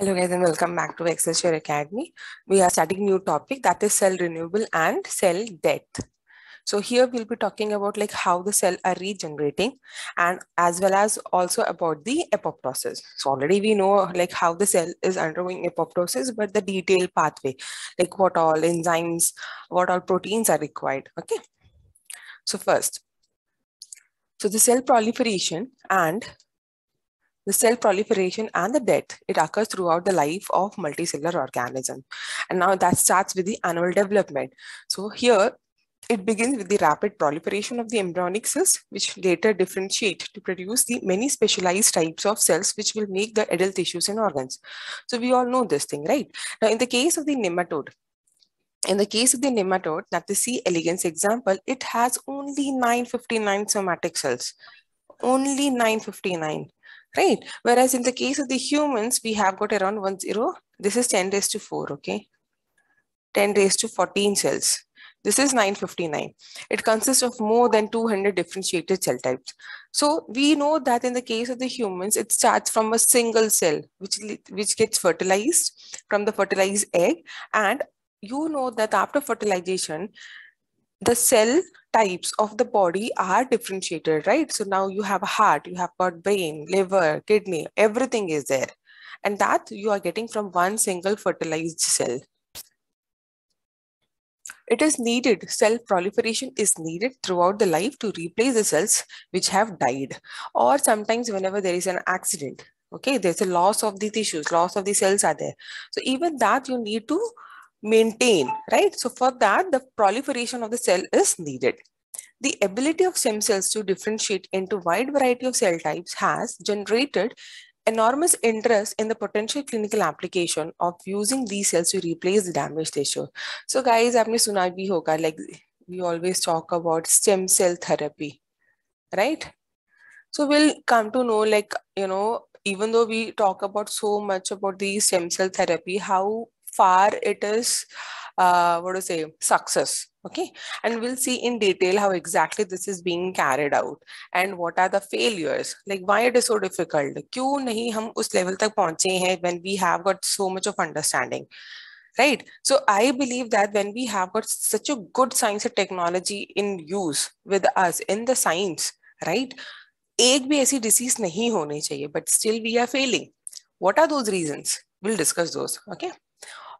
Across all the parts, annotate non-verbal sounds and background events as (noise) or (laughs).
Hello guys and welcome back to Excelsure Academy. We are studying new topic that is cell renewal and cell death. So here we'll be talking about like how the cell are regenerating and as well as also about the apoptosis. So already we know like how the cell is undergoing apoptosis, but the detailed pathway, like what all enzymes, what all proteins are required. Okay. So first, so the cell proliferation and the cell proliferation and the death, it occurs throughout the life of multicellular organism. And now that starts with the annual development. So here it begins with the rapid proliferation of the embryonic cells, which later differentiate to produce the many specialized types of cells, which will make the adult tissues and organs. So we all know this thing, right? Now, in the case of the nematode, in the case of the nematode, that the C. elegans example, it has only 959 somatic cells. Only 959 right? Whereas in the case of the humans, we have got around 1, 0. This is 10 raised to 4, okay? 10 raised to 14 cells. This is 959. It consists of more than 200 differentiated cell types. So we know that in the case of the humans, it starts from a single cell, which, which gets fertilized from the fertilized egg. And you know that after fertilization, the cell types of the body are differentiated, right? So now you have a heart, you have got brain, liver, kidney, everything is there. And that you are getting from one single fertilized cell. It is needed, cell proliferation is needed throughout the life to replace the cells which have died. Or sometimes whenever there is an accident, okay, there's a loss of the tissues, loss of the cells are there. So even that you need to maintain, right? So for that, the proliferation of the cell is needed. The ability of stem cells to differentiate into wide variety of cell types has generated enormous interest in the potential clinical application of using these cells to replace the damaged tissue. So guys, आपने सुना भी होगा, like we always talk about stem cell therapy, right? So we'll come to know like, you know, even though we talk about so much about the stem cell therapy, how far it is, uh, what to say, success. Okay. And we'll see in detail how exactly this is being carried out and what are the failures. Like why it is so difficult. क्यों नहीं हम उस level तक पहुंचे हैं when we have got so much of understanding. Right. So I believe that when we have got such a good science and technology in use with us in the science, right? एक भी ऐसी disease नहीं होनी चाहिए, but still we are failing. What are those reasons? We'll discuss those. Okay.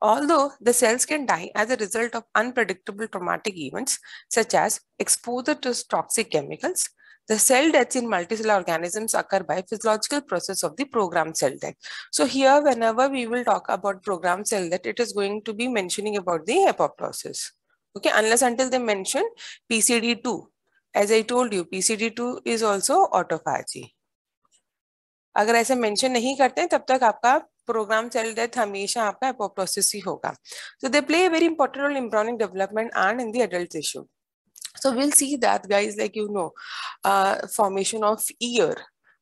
Although the cells can die as a result of unpredictable traumatic events, such as exposure to toxic chemicals, the cell deaths in multicellular organisms occur by physiological process of the programmed cell death. So here, whenever we will talk about programmed cell death, it is going to be mentioning about the apoptosis. Okay, unless until they mention PCD2. As I told you, PCD2 is also autophagy. अगर ऐसे mention नहीं करते हैं तब तक आपका programme cell death हमेशा आपका एपोप्टोसिस ही होगा so they play a very important role in embryonic development and in the adult tissue so we'll see that guys like you know uh, formation of ear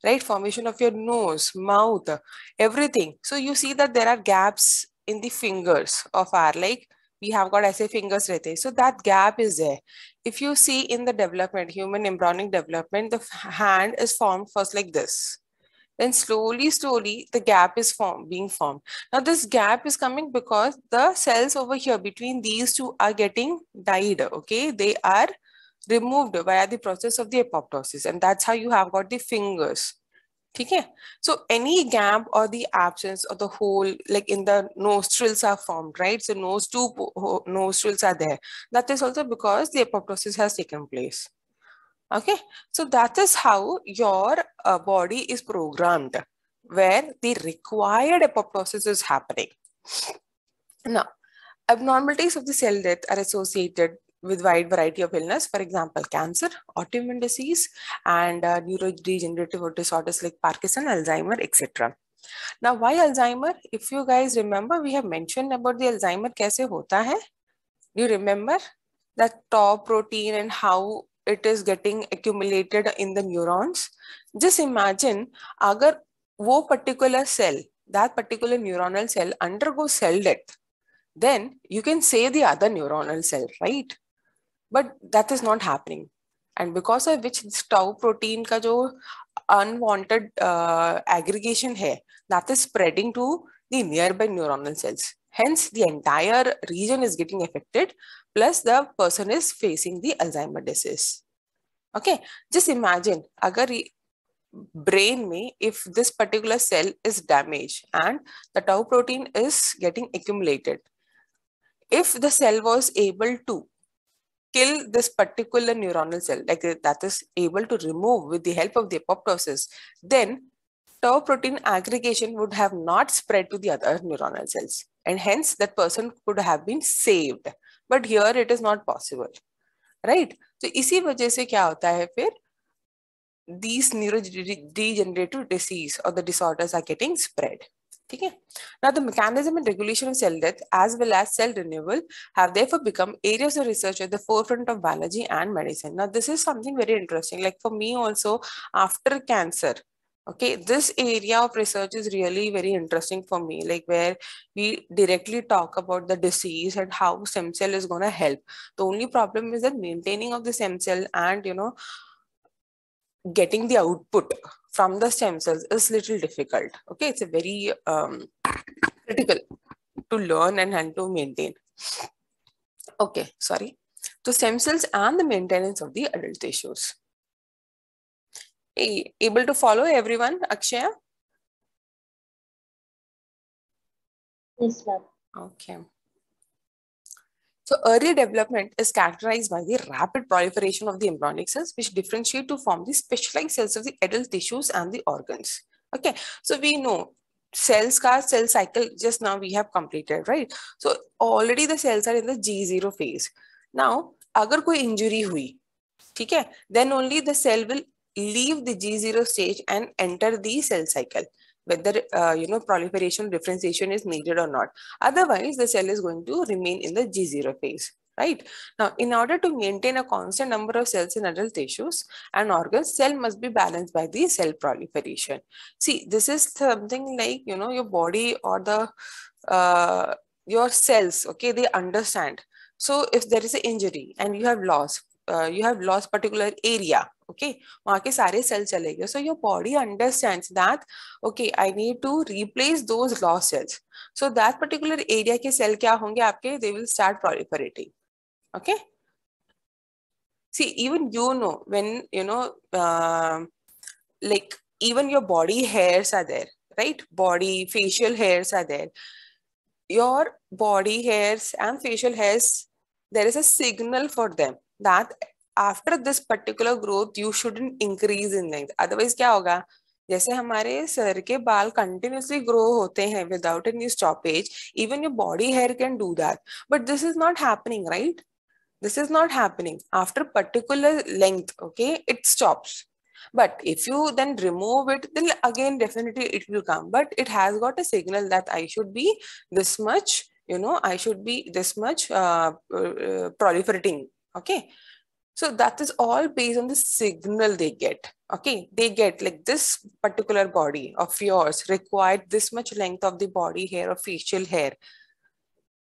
right formation of your nose mouth everything so you see that there are gaps in the fingers of our like we have got ऐसे fingers रहते so that gap is there if you see in the development human embryonic development the hand is formed first like this then slowly, slowly, the gap is formed, being formed. Now, this gap is coming because the cells over here between these two are getting died, okay? They are removed via the process of the apoptosis. And that's how you have got the fingers. Okay? So any gap or the absence of the hole, like in the nostrils are formed, right? So nose two nostrils are there. That is also because the apoptosis has taken place. Okay, so that is how your uh, body is programmed, where the required apoptosis is happening. Now, abnormalities of the cell death are associated with wide variety of illness, for example, cancer, autoimmune disease, and uh, neurodegenerative disorders like Parkinson, Alzheimer, etc. Now, why Alzheimer? If you guys remember, we have mentioned about the Alzheimer kaise hota hai. You remember that tau protein and how it is getting accumulated in the neurons. Just imagine, agar wo particular cell, that particular neuronal cell undergoes cell death, then you can say the other neuronal cell, right? But that is not happening. And because of which this tau protein ka jo unwanted uh, aggregation hai, that is spreading to the nearby neuronal cells. Hence, the entire region is getting affected, plus the person is facing the Alzheimer disease. Okay, just imagine, agar brain me if this particular cell is damaged and the tau protein is getting accumulated, if the cell was able to kill this particular neuronal cell, like uh, that is able to remove with the help of the apoptosis, then tau protein aggregation would have not spread to the other neuronal cells and hence that person could have been saved but here it is not possible right? So isi wajah se kya hota hai fir these neurodegenerative disease or the disorders are getting spread okay now the mechanism and regulation of cell death as well as cell renewal have therefore become areas of research at the forefront of biology and medicine. Now this is something very interesting. Like for me also after cancer okay this area of research is really very interesting for me like where we directly talk about the disease and how stem cell is going to help. The only problem is that maintaining of the stem cell and you know getting the output from the stem cells is little difficult. Okay it's a very um, critical to learn and, and to maintain. Okay sorry. So stem cells and the maintenance of the adult tissues able to follow everyone, Akshaya? Yes, ma'am. Okay. So early development is characterized by the rapid proliferation of the embryonic cells, which differentiate to form the specialized cells of the adult tissues and the organs. Okay, so we know cells car cell cycle just now we have completed, right? So already the cells are in the G0 phase. Now, agar koi injury hui, okay, then only the cell will leave the G0 stage and enter the cell cycle, whether, uh, you know, proliferation differentiation is needed or not. Otherwise, the cell is going to remain in the G0 phase right? Now, in order to maintain a constant number of cells in adult tissues and organs, cell must be balanced by the cell proliferation. See, this is something like, you know, your body or the, uh, your cells, okay, they understand. So if there is an injury and you have lost, uh, you have lost particular area, okay वहाँ के सारे cell चले गए। So your body understand that okay I need to replace those loss cells so that particular area के cell क्या होंगे आपके? They will start proliferating okay see even you know when you know like even your body hairs are there right body facial hairs are there your body hairs and facial hairs there is a signal for them that after this particular growth you shouldn't increase in length otherwise क्या होगा जैसे हमारे sir के बाल continuously grow होते हैं without any stoppage even your body hair can do that but this is not happening right this is not happening after particular length okay it stops but if you then remove it then again definitely it will come but it has got a signal that i should be this much you know i should be this much uh, uh, proliferating okay So that is all based on the signal they get. Okay, they get like this particular body of yours required this much length of the body hair or facial hair.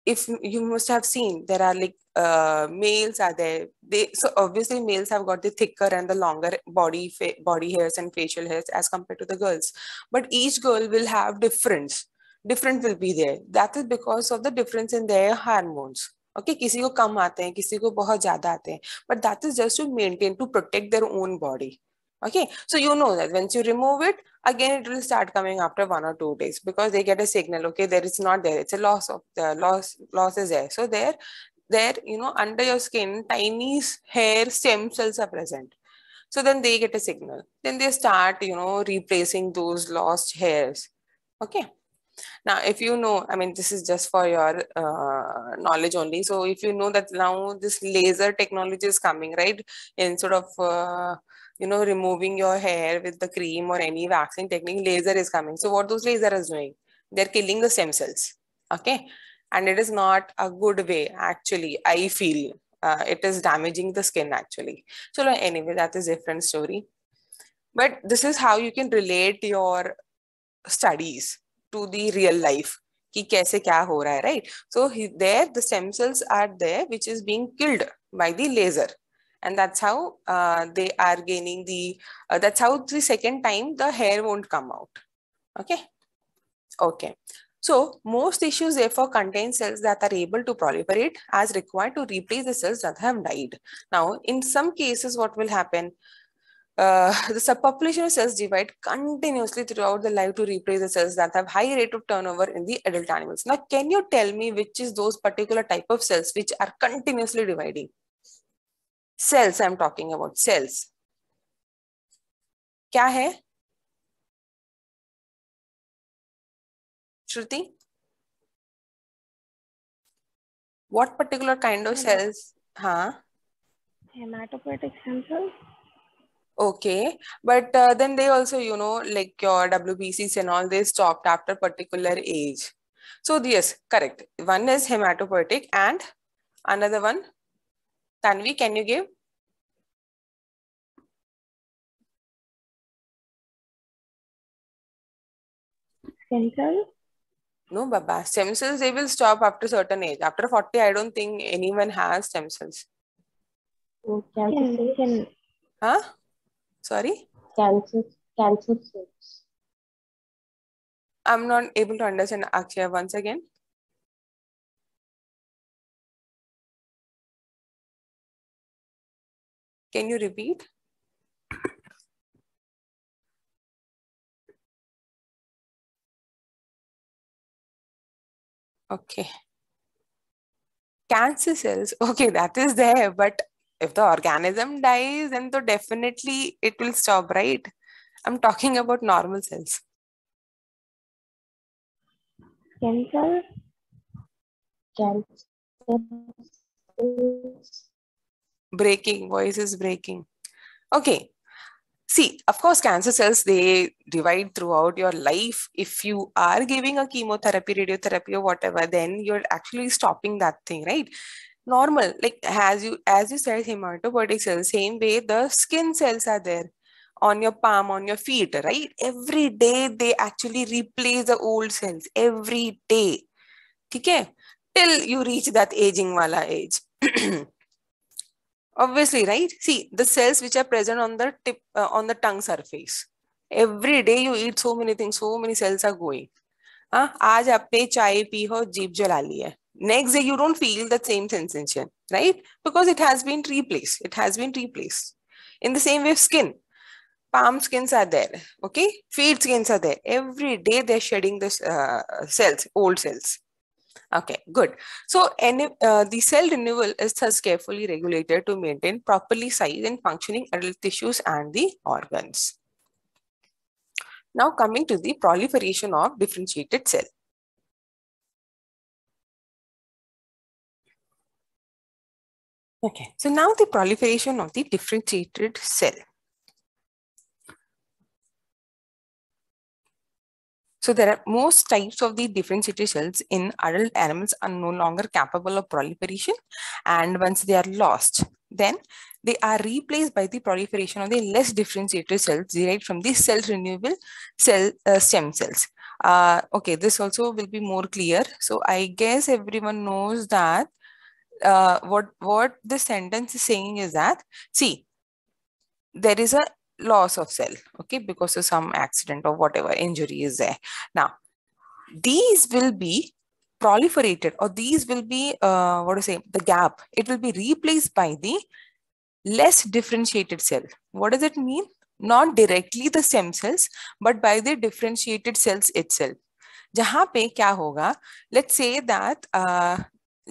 If you must have seen, there are like uh, males are there. They so obviously males have got the thicker and the longer body body hairs and facial hairs as compared to the girls. But each girl will have difference. Different will be there. That is because of the difference in their hormones okay okay? किसी को कम आते हैं, किसी को बहुत ज़्यादा आते हैं but that is just you maintain to protect their own body okay so you know that once you remove it again it will start coming after one or two days because they get a signal okay there is not there it's loss of loss loss is there so there there you know under your skin tiny hair stem cells are present so then they get a signal. Then they start, you know, replacing those lost hairs, okay? Now, if you know, I mean, this is just for your uh, knowledge only. So if you know that now this laser technology is coming, right? Instead of, uh, you know, removing your hair with the cream or any waxing technique, laser is coming. So what those laser is doing? They're killing the stem cells. Okay. And it is not a good way, actually, I feel. Uh, it is damaging the skin actually. So anyway, that is a different story. But this is how you can relate your studies to the real life कि कैसे क्या हो रहा है right so he, there the stem cells are there which is being killed by the laser and that's how uh, they are gaining the uh, that's how the second time the hair won't come out okay okay So most tissues therefore contain cells that are able to proliferate as required to replace the cells that have died. Now, in some cases, what will happen? Uh, (laughs) the subpopulation of cells divide continuously throughout the life to replace the cells that have high rate of turnover in the adult animals. Now, can you tell me which is those particular type of cells which are continuously dividing? Cells, I'm talking about cells. क्या है Shruti? What particular kind of cells? Huh? Hematopoietic stem cells. Okay, but uh, then they also, you know, like your WBCs and all, they stopped after particular age. So yes, correct. One is hematopoietic and another one. Tanvi, can you give? Stem cells. No, Baba. Stem cells, they will stop after certain age. After 40, I don't think anyone has stem cells. Cancer cells. can Huh? Sorry? Cancer, cancer cells. I'm not able to understand Akshaya once again. Can you repeat? Okay. Cancer cells, okay, that is there, but if the organism dies, then so definitely it will stop, right? I'm talking about normal cells. Cancer. Breaking voice is breaking. Okay. See of course cancer cells they divide throughout your life. If you are giving a chemotherapy radiotherapy or whatever then you're actually stopping that thing right normal like as you as you said hematopoietic cells same way the skin cells are there on your palm on your feet right every day they actually replace the old cells every day okay till you reach that aging wala age obviously right see the cells which are present on the tip uh, on the tongue surface every day you eat so many things so many cells are going हाँ आज आपने चाय P हो जीभ जला ली है next day you don't feel that same sensation right? Because it has been replaced. It has been replaced. In the same way skin. Palm skins are there okay? Feet skins are there. Every day they're shedding this uh, cells old cells. Okay, good. So any, uh, the cell renewal is thus carefully regulated to maintain properly sized and functioning adult tissues and the organs. Now coming to the proliferation of differentiated cell. Okay, so now the proliferation of the differentiated cell. So there are most types of the differentiated cells in adult animals are no longer capable of proliferation and once they are lost, then they are replaced by the proliferation of the less differentiated cells derived from the cell renewable cell uh, stem cells. Uh, okay, this also will be more clear. So I guess everyone knows that uh, what, what the sentence is saying is that, see, there is a loss of cell okay because of some accident or whatever injury is there now these will be proliferated or these will be uh, what to say the gap it will be replaced by the less differentiated cell what does it mean not directly the stem cells but by the differentiated cells itself जहां पे क्या होगा let's say that uh,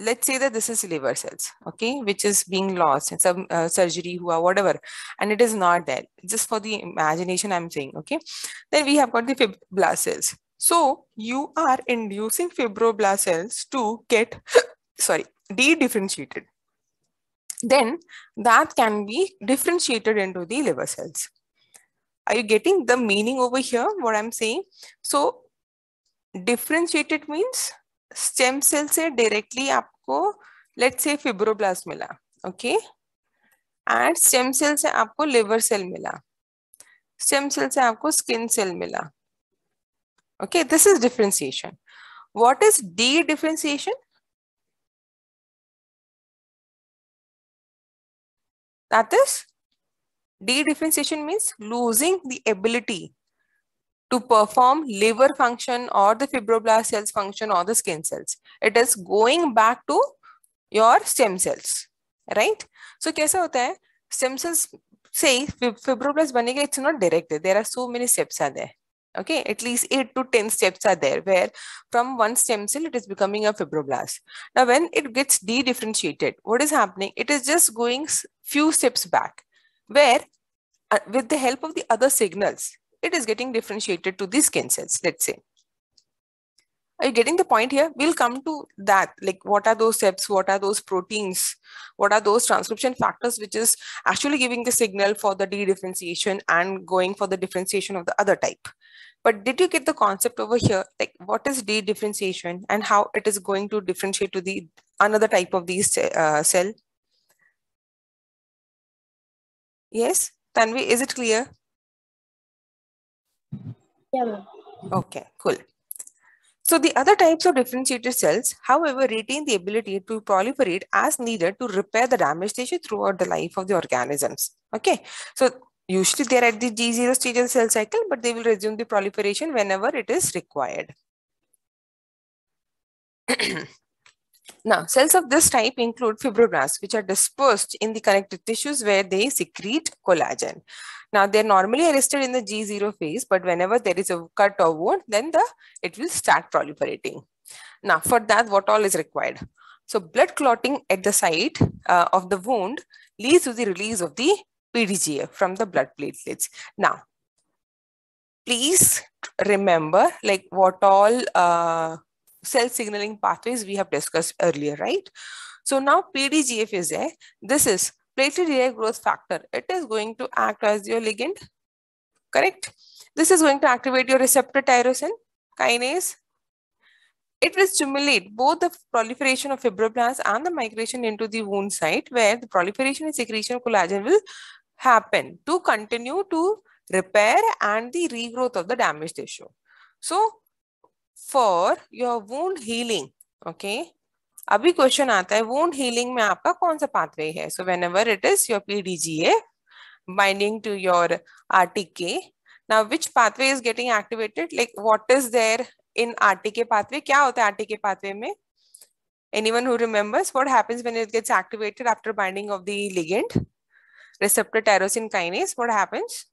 let's say that this is liver cells okay which is being lost in some uh, surgery hua whatever and it is not there. Just for the imagination i'm saying okay. Then we have got the fibroblast cells. So you are inducing fibroblast cells to get (coughs) sorry de-differentiated. Then that can be differentiated into the liver cells. Are you getting the meaning over here what i'm saying? So differentiated means stem cell से directly आपको let say fibroblast मिला okay and stem cell से आपको liver cell मिला। Stem cell से आपको skin cell मिला। Okay this is differentiation what is dedifferentiation that is, de-differentiation means losing the ability to perform liver function or the fibroblast cells function or the skin cells. It is going back to your stem cells, right? So kaisa hota hai? Stem cells say fibroblast banega, it's not directed. There are so many steps are there. Okay, at least 8 to 10 steps are there where from one stem cell it is becoming a fibroblast. Now when it gets de-differentiated, what is happening? It is just going few steps back where uh, with the help of the other signals, it is getting differentiated to the skin cells, let's say. Are you getting the point here? We'll come to that. Like, what are those steps? What are those proteins? What are those transcription factors, which is actually giving the signal for the de-differentiation and going for the differentiation of the other type? But did you get the concept over here? Like, what is de-differentiation and how it is going to differentiate to the another type of these uh, cell? Yes, Tanvi, is it clear? Yeah, Okay, cool. So the other types of differentiated cells, however, retain the ability to proliferate as needed to repair the damaged tissue throughout the life of the organisms. Okay, so usually they're at the G0 stage of the cell cycle, but they will resume the proliferation whenever it is required. (clears throat) now, cells of this type include fibroblasts, which are dispersed in the connective tissues where they secrete collagen. Now they're normally arrested in the G0 phase, but whenever there is a cut or wound, then the it will start proliferating. Now for that, what all is required? So blood clotting at the site uh, of the wound leads to the release of the PDGF from the blood platelets. Now, please remember like what all uh, cell signaling pathways we have discussed earlier, right? So now PDGF is there. This is platelet-derived growth factor, it is going to act as your ligand, correct? This is going to activate your receptor tyrosine kinase. It will stimulate both the proliferation of fibroblasts and the migration into the wound site where the proliferation and secretion of collagen will happen to continue to repair and the regrowth of the damaged tissue. So for your wound healing, okay, अभी question आता है वोन healing में आपका कौन सा pathway है? So whenever it is your PDGA binding to your RTK now which pathway is getting activated like what is there in RTK pathway क्या होता है आरटीके पाथवे में? Anyone who remembers what happens when it gets activated after binding of the ligand receptor tyrosine kinase what happens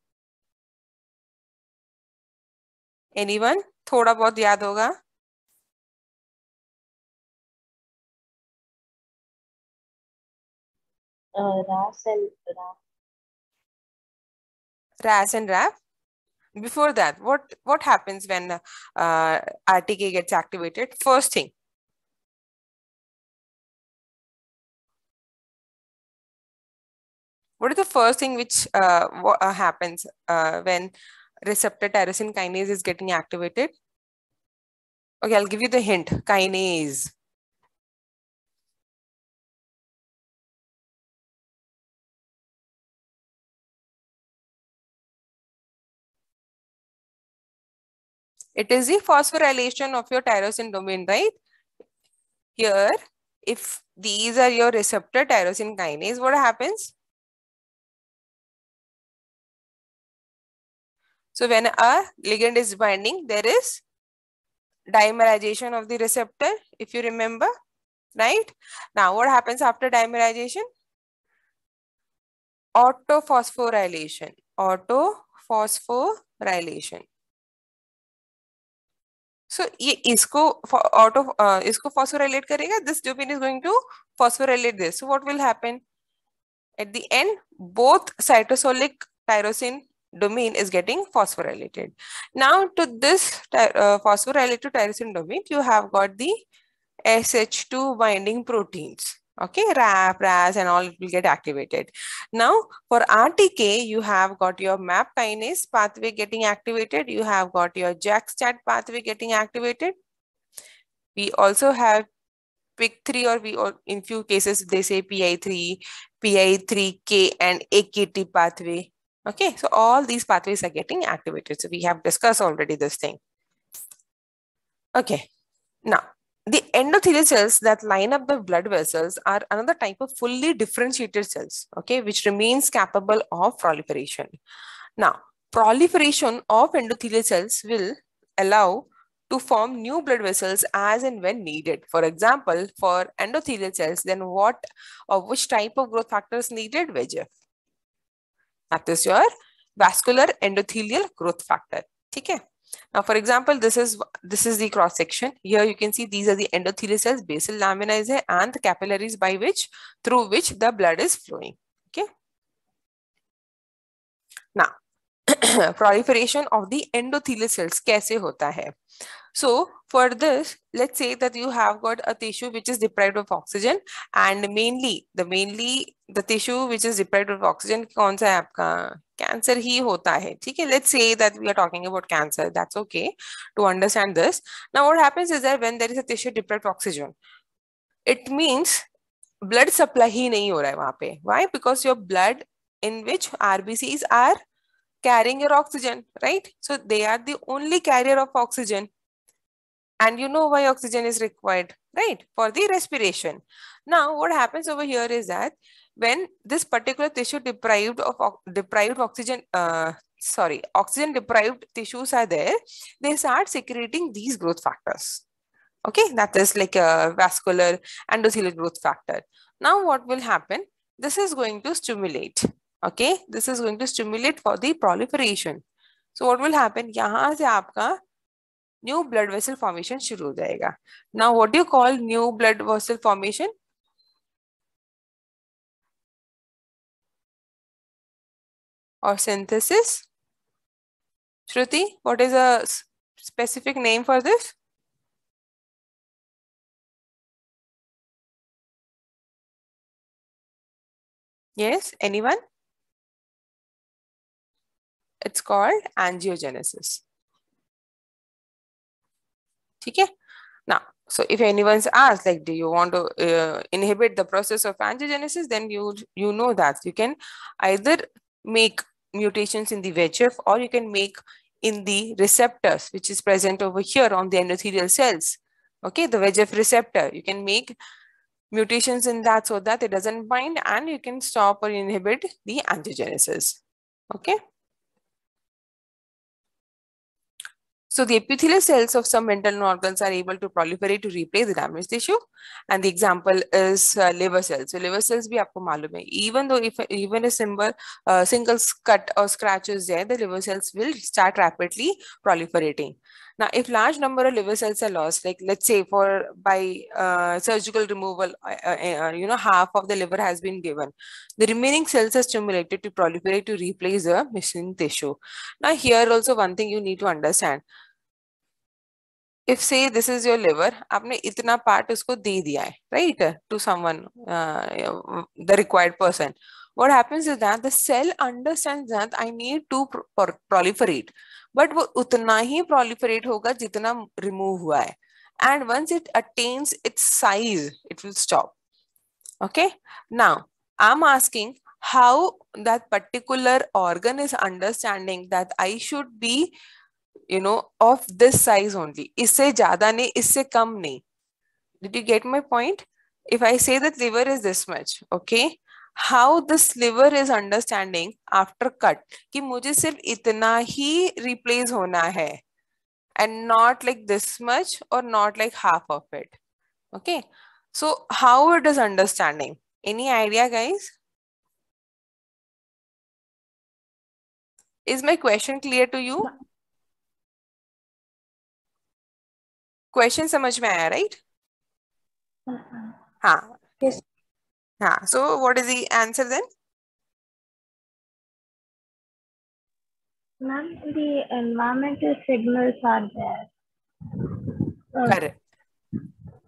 anyone थोड़ा बहुत याद होगा? Uh, RAS and RAF. RAS and RAF. Before that, what, what happens when uh, RTK gets activated? First thing. What is the first thing which uh, what, uh, happens uh, when receptor tyrosine kinase is getting activated? Okay, I'll give you the hint, kinase. It is the phosphorylation of your tyrosine domain, right? Here, if these are your receptor tyrosine kinase, what happens? So when a ligand is binding, there is dimerization of the receptor, if you remember, right? Now, what happens after dimerization? Autophosphorylation, autophosphorylation. So so, ये इसको out of uh, इसको phosphorylate करेगा this ड्यूपिन is going to phosphorylate this so what will happen at the end both cytosolic tyrosine domain is getting phosphorylated now to this phosphorylated tyrosine domain you have got the SH2 binding proteins okay raf ras and all will get activated. Now for rtk you have got your map kinase pathway getting activated. You have got your JAK-STAT pathway getting activated. We also have PIK3 or we or in few cases they say pi3 pi3k and akt pathway. Okay so all these pathways are getting activated. So we have discussed already this thing. Okay now the endothelial cells that line up the blood vessels are another type of fully differentiated cells, okay, which remains capable of proliferation. Now, proliferation of endothelial cells will allow to form new blood vessels as and when needed. For example, for endothelial cells, then what or which type of growth factor is needed? VEGF. That is your vascular endothelial growth factor. Okay. Now, for example, this is this is the cross section. Here you can see these are the endothelial cells, basal laminae, and the capillaries by which through which the blood is flowing. Okay. Now, proliferation of the endothelial cells कैसे होता है? So for this, let's say that you have got a tissue which is deprived of oxygen and mainly the mainly the tissue which is deprived of oxygen कौन सा है आपका cancer ही होता है ठीक है let's say that we are talking about cancer that's okay to understand this now what happens is that when there is a tissue deprived of oxygen it means blood supply ही नहीं हो रहा है वहाँ पे why because your blood in which RBCs are carrying your oxygen right? So they are the only carrier of oxygen. And you know why oxygen is required right? For the respiration. Now what happens over here is that when this particular tissue deprived of deprived oxygen uh, sorry oxygen deprived tissues are there they start secreting these growth factors. Okay that is like a vascular endothelial growth factor. Now what will happen? This is going to stimulate okay this is going to stimulate for the proliferation so what will happen yahan se aapka new blood vessel formation शुरू हो जाएगा now what you call new blood vessel formation or synthesis shruti what is a specific name for this yes anyone it's called angiogenesis Okay. Now, so if anyone's asked, like, do you want to uh, inhibit the process of angiogenesis, then you you know that you can either make mutations in the VEGF or you can make in the receptors, which is present over here on the endothelial cells. Okay, the VEGF receptor, you can make mutations in that so that it doesn't bind and you can stop or inhibit the angiogenesis. Okay. So the epithelial cells of some internal organs are able to proliferate to replace the damaged tissue. And the example is uh, liver cells. So liver cells bhi aapko malum hai. Even though if even a symbol, uh, single cut or scratch is there, the liver cells will start rapidly proliferating. Now, if large number of liver cells are lost, like let's say for by uh, surgical removal, uh, uh, uh, you know, half of the liver has been given, the remaining cells are stimulated to proliferate to replace the missing tissue. Now, here also one thing you need to understand if say this is your liver आपने इतना part उसको दे दिया है right to someone the required person what happens that the cell understand I need to proliferate but वो उतना ही proliferate होगा जितना रिमूव हुआ है. And once it attains its size it will stop okay now I am asking how that particular organ is understanding that I should be you know of this size only. Isse jyada nahi isse kam nahi. Did you get my point? If i say that liver is this much okay? How this liver is understanding after cut? Ki mujhe sirf itna hi replace hona hai. And not like this much or not like half of it. Okay? So how it is understanding? Any idea guys? Is my question clear to you? Question समझ में आया right हाँ हाँ so what is the answer then Ma'am, the environmental signals are there. Uh, correct.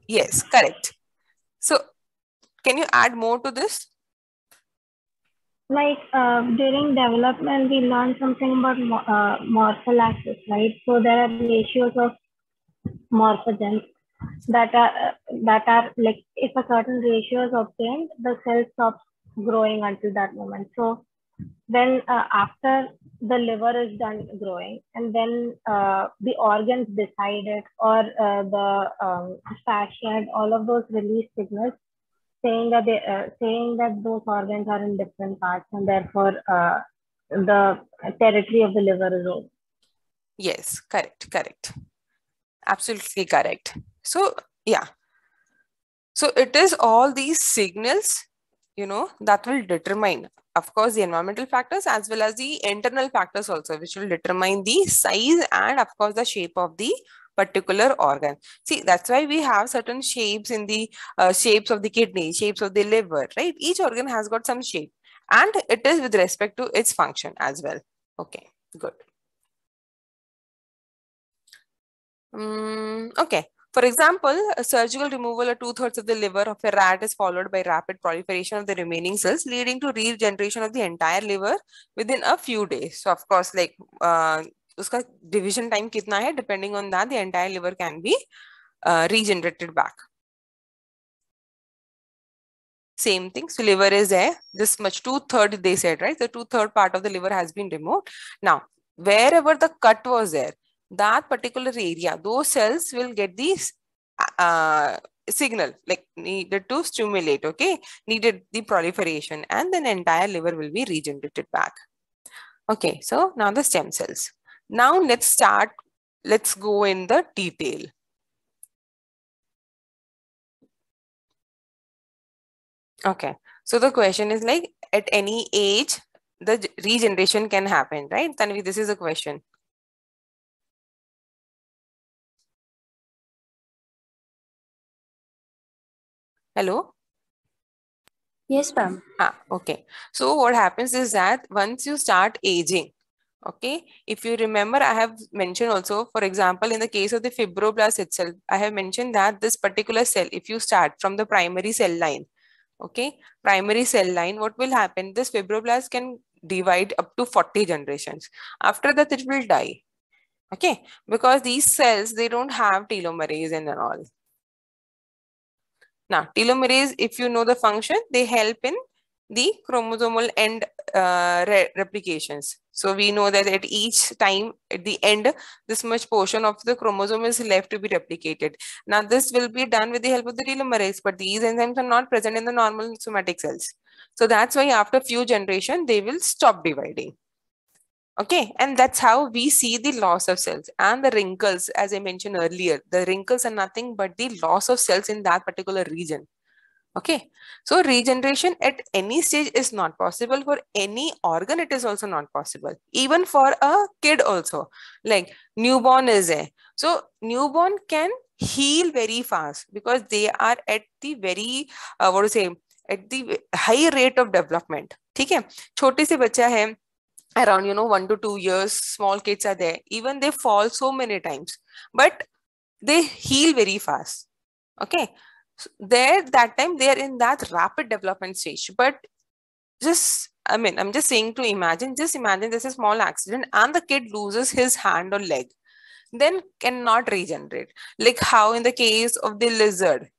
Yes, correct. So, can you add more to this? Like uh, during development, we learned something about uh, morpholysis, right? So there are ratios of morphogens that are that are like if a certain ratio is obtained, the cell stops growing until that moment. So then uh, after the liver is done growing and then uh, the organs decided or uh, the um, fascia and all of those release signals saying that they uh, saying that those organs are in different parts and therefore uh, the territory of the liver is over. Yes, correct, correct. Absolutely correct. So, yeah. So it is all these signals, you know, that will determine, of course, the environmental factors as well as the internal factors also, which will determine the size and, of course, the shape of the particular organ. See, that's why we have certain shapes in the uh, shapes of the kidney, shapes of the liver, right? Each organ has got some shape and it is with respect to its function as well. Okay, good. Um, okay. For example, a surgical removal of two-thirds of the liver of a rat is followed by rapid proliferation of the remaining cells, leading to regeneration of the entire liver within a few days. So, of course, like uh, division time kitna hai, depending on that, the entire liver can be uh, regenerated back. Same thing. So liver is there. This much two-third they said, right? The two-third part of the liver has been removed. Now, wherever the cut was there, that particular area, those cells will get these uh, signal like needed to stimulate, okay? Needed the proliferation and then entire liver will be regenerated back. Okay, so now the stem cells. Now let's start, let's go in the detail. Okay, so the question is like at any age, the regeneration can happen, right? Tanvi, this is a question. Hello? Yes, ma'am. Ah, okay. So what happens is that once you start aging, okay, if you remember, I have mentioned also, for example, in the case of the fibroblast itself, I have mentioned that this particular cell, if you start from the primary cell line, okay primary cell line what will happen this fibroblast can divide up to 40 generations after that it will die okay because these cells they don't have telomerase and all now telomerase if you know the function they help in the chromosomal end uh, re replications. So we know that at each time, at the end, this much portion of the chromosome is left to be replicated. Now this will be done with the help of the telomerase, but these enzymes are not present in the normal somatic cells. So that's why after few generation, they will stop dividing. Okay, and that's how we see the loss of cells and the wrinkles, as I mentioned earlier, the wrinkles are nothing but the loss of cells in that particular region. Okay, so regeneration at any stage is not possible for any organ. It is also not possible, even for a kid also. Like newborn is there. So newborn can heal very fast because they are at the very uh, what to say at the high rate of development. ठीक है छोटे से बच्चा है around you know one to two years small kids are there. Even they fall so many times. But they heal very fast. Okay? There that time they are in that rapid development stage. But just i mean i'm just saying to imagine just imagine there's a small accident and the kid loses his hand or leg. Then cannot regenerate. Like how in the case of the lizard.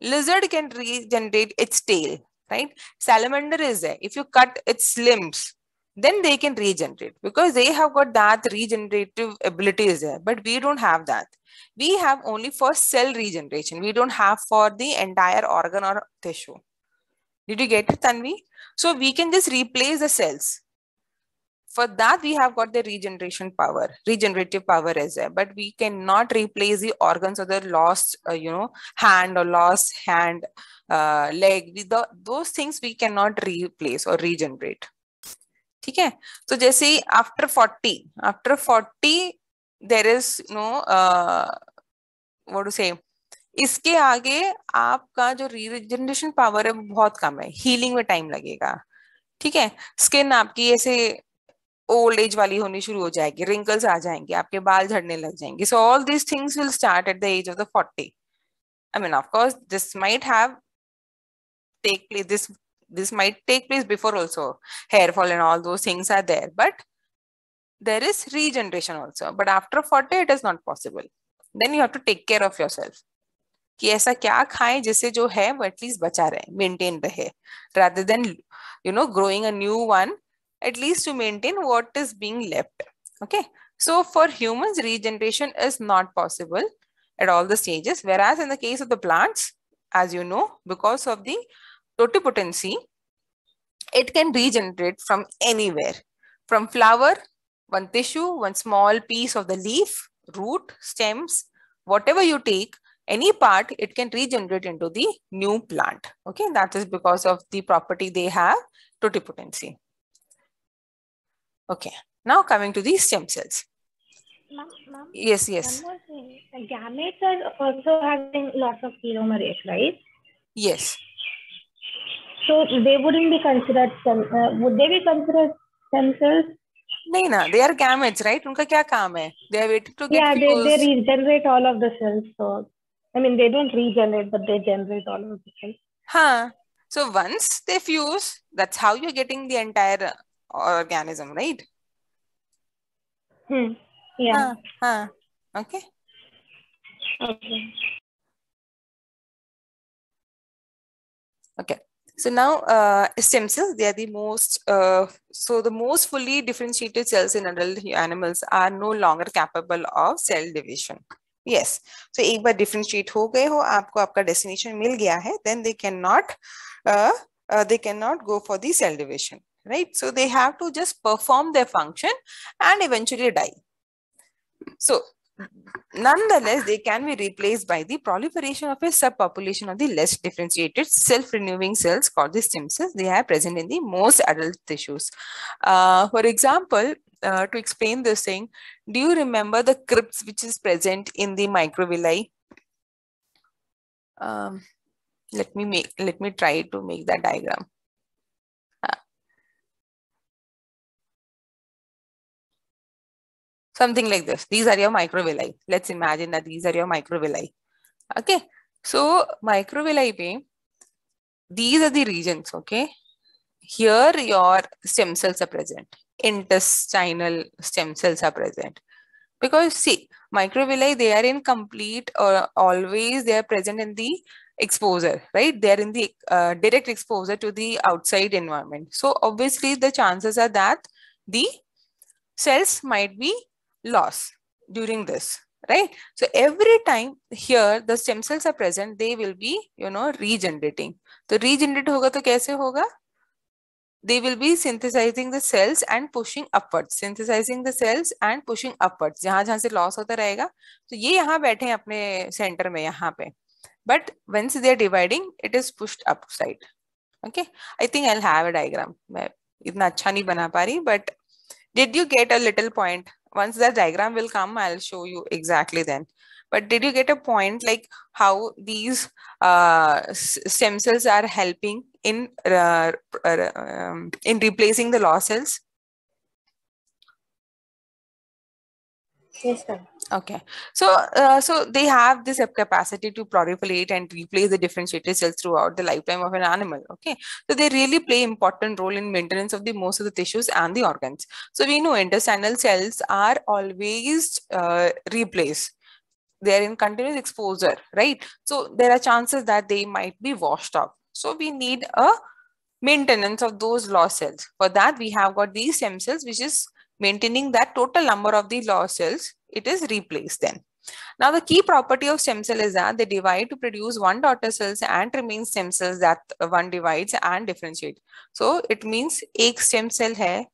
Lizard can regenerate its tail right? Salamander is there. If you cut its limbs then they can regenerate because they have got that regenerative abilities there but we don't have that. We have only for cell regeneration. We don't have for the entire organ or tissue. Did you get it tanvi? So we can just replace the cells. For that we have got the regeneration power regenerative power as well but we cannot replace the organs or the lost uh, you know hand or lost hand uh, leg. The, those things we cannot replace or regenerate ठीक है? तो जैसे ही after forty after forty there is no वो से इसके आगे आपका जो रीजनरेशन पावर है बहुत कम है। हीलिंग में टाइम लगेगा। ठीक है? स्किन आपकी ऐसे ओल्ड एज वाली होनी शुरू हो जाएगी। रिंकल्स आ जाएँगे, आपके बाल झड़ने लग जाएँगे। So all these things will start at the age of the forty I mean of course this might have this might take place before also hair fall and all those things are there but there is regeneration also but after 40 it is not possible then you have to take care of yourself कि ऐसा क्या खाएं जिससे जो है वो at least बचा रहे मेंटेन रहे rather than you know growing a new one at least to maintain what is being left okay so for humans regeneration is not possible at all the stages whereas in the case of the plants as you know because of the totipotency, it can regenerate from anywhere. From flower, one tissue, one small piece of the leaf, root, stems, whatever you take, any part, it can regenerate into the new plant. Okay, that is because of the property they have, totipotency. Okay, now coming to the stem cells. Ma'am, ma'am, Yes, yes, one more thing. Gametes are also having lots of telomerase, right? yes. So they wouldn't be considered stem. Uh, would they be considered stem cells? नहीं ना they are gametes right उनका क्या काम है they are waiting to get Yeah, they, they fused regenerate all of the cells. So, I mean, they don't regenerate, but they generate all of the cells. हाँ so once they fuse that's how you're getting the entire organism right Hmm. Yeah. हाँ हाँ okay Okay. okay so now uh, stem cells they are the most uh, so the most fully differentiated cells in adult animals are no longer capable of cell division yes so एक बार differentiate हो गए हो आपको आपका destination मिल गया है then they cannot uh, uh, they cannot go for the cell division right so they have to just perform their function and eventually die so Nonetheless, they can be replaced by the proliferation of a subpopulation of the less differentiated self-renewing cells called the stem cells. They are present in the most adult tissues. Uh, for example, uh, to explain this thing, do you remember the crypts which is present in the microvilli? Um, let me make, let me try to make that diagram. Something like this. These are your microvilli. Let's imagine that these are your microvilli. Okay. So microvilli, these are the regions. Okay. Here your stem cells are present. Intestinal stem cells are present. Because see, microvilli, they are in complete or always they are present in the exposure, right? They are in the uh, direct exposure to the outside environment. So obviously the chances are that the cells might be loss during this right so every time here the stem cells are present they will be you know regenerating so regenerate hoga to kaise hoga they will be synthesizing the cells and pushing upwards synthesizing the cells and pushing upwards jahan jahan se loss hota rahega तो ये यहाँ बैठे हैं अपने center में यहाँ पे but once they are dividing it is pushed upside okay i think i'll have a diagram मैं इतना अच्छा नहीं बना पा रही but did you get a little point once the diagram will come i'll show you exactly then. But did you get a point like how these uh, stem cells are helping in uh, um, in replacing the lost cells Yes, okay. So uh, so they have this capacity to proliferate and replace the differentiated cells throughout the lifetime of an animal okay? So they really play important role in maintenance of the most of the tissues and the organs. So we know intestinal cells are always uh, replaced. They are in continuous exposure right? So there are chances that they might be washed out. So we need a maintenance of those lost cells. For that we have got these stem cells which is maintaining that total number of the lost cells, it is replaced then. Now, the key property of stem cell is that they divide to produce one daughter cells and remain stem cells that one divides and differentiate. So, it means एक stem cell है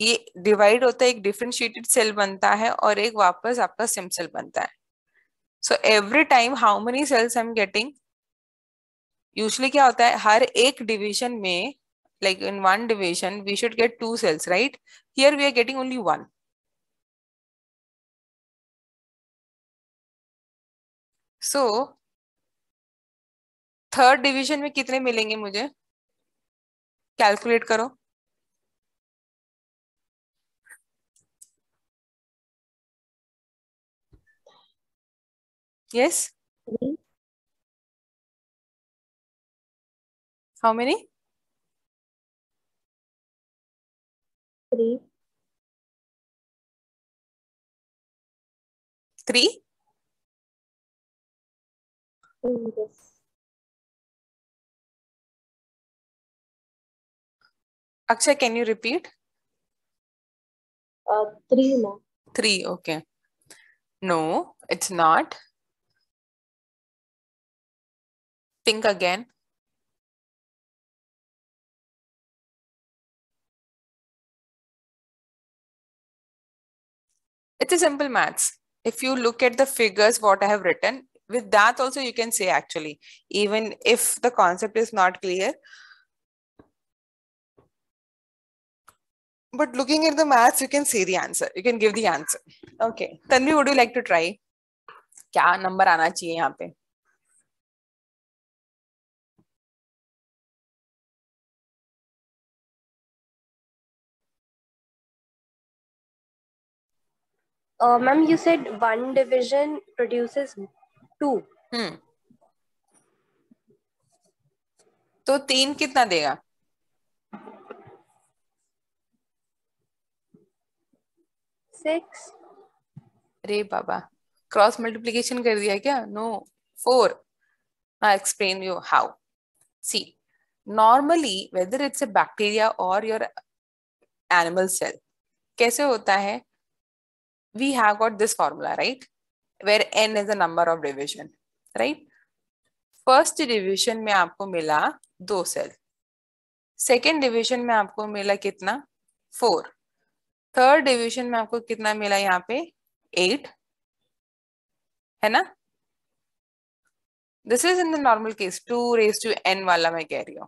ये divide होता है एक cell बनता है और एक वापस आपका स्टेम सेल बनता है so every time how many cells I am getting usually क्या होता है हर एक डिवीज़न में like in one division, we should get two cells, right? Here we are getting only one. So, third division में कितने मिलेंगे मुझे कैलकुलेट करो yes how many Three. three Yes. akshay can you repeat Uh, three, ma'am. three okay no it's not think again It's a simple maths. If you look at the figures, what I have written, with that also you can say actually, even if the concept is not clear. But looking at the maths, you can see the answer. You can give the answer. Okay. Tanvi, would you like to try? क्या number आना चाहिए यहाँ पे Uh, ma'am, you said one division produces two. हम्म। तो तीन कितना देगा? Six. अरे बाबा क्रॉस मल्टीप्लीकेशन कर दिया क्या? No for I explain you how see normally whether it's a bacteria or your animal cell कैसे होता है? We have got this formula right where N is the number of division right first division में आपको मिला दो cell second division में आपको मिला कितना फोर थर्ड डिविजन में आपको कितना मिला यहाँ पे एट है ना this is in the normal case to raise to N वाला मैं कह रही हूँ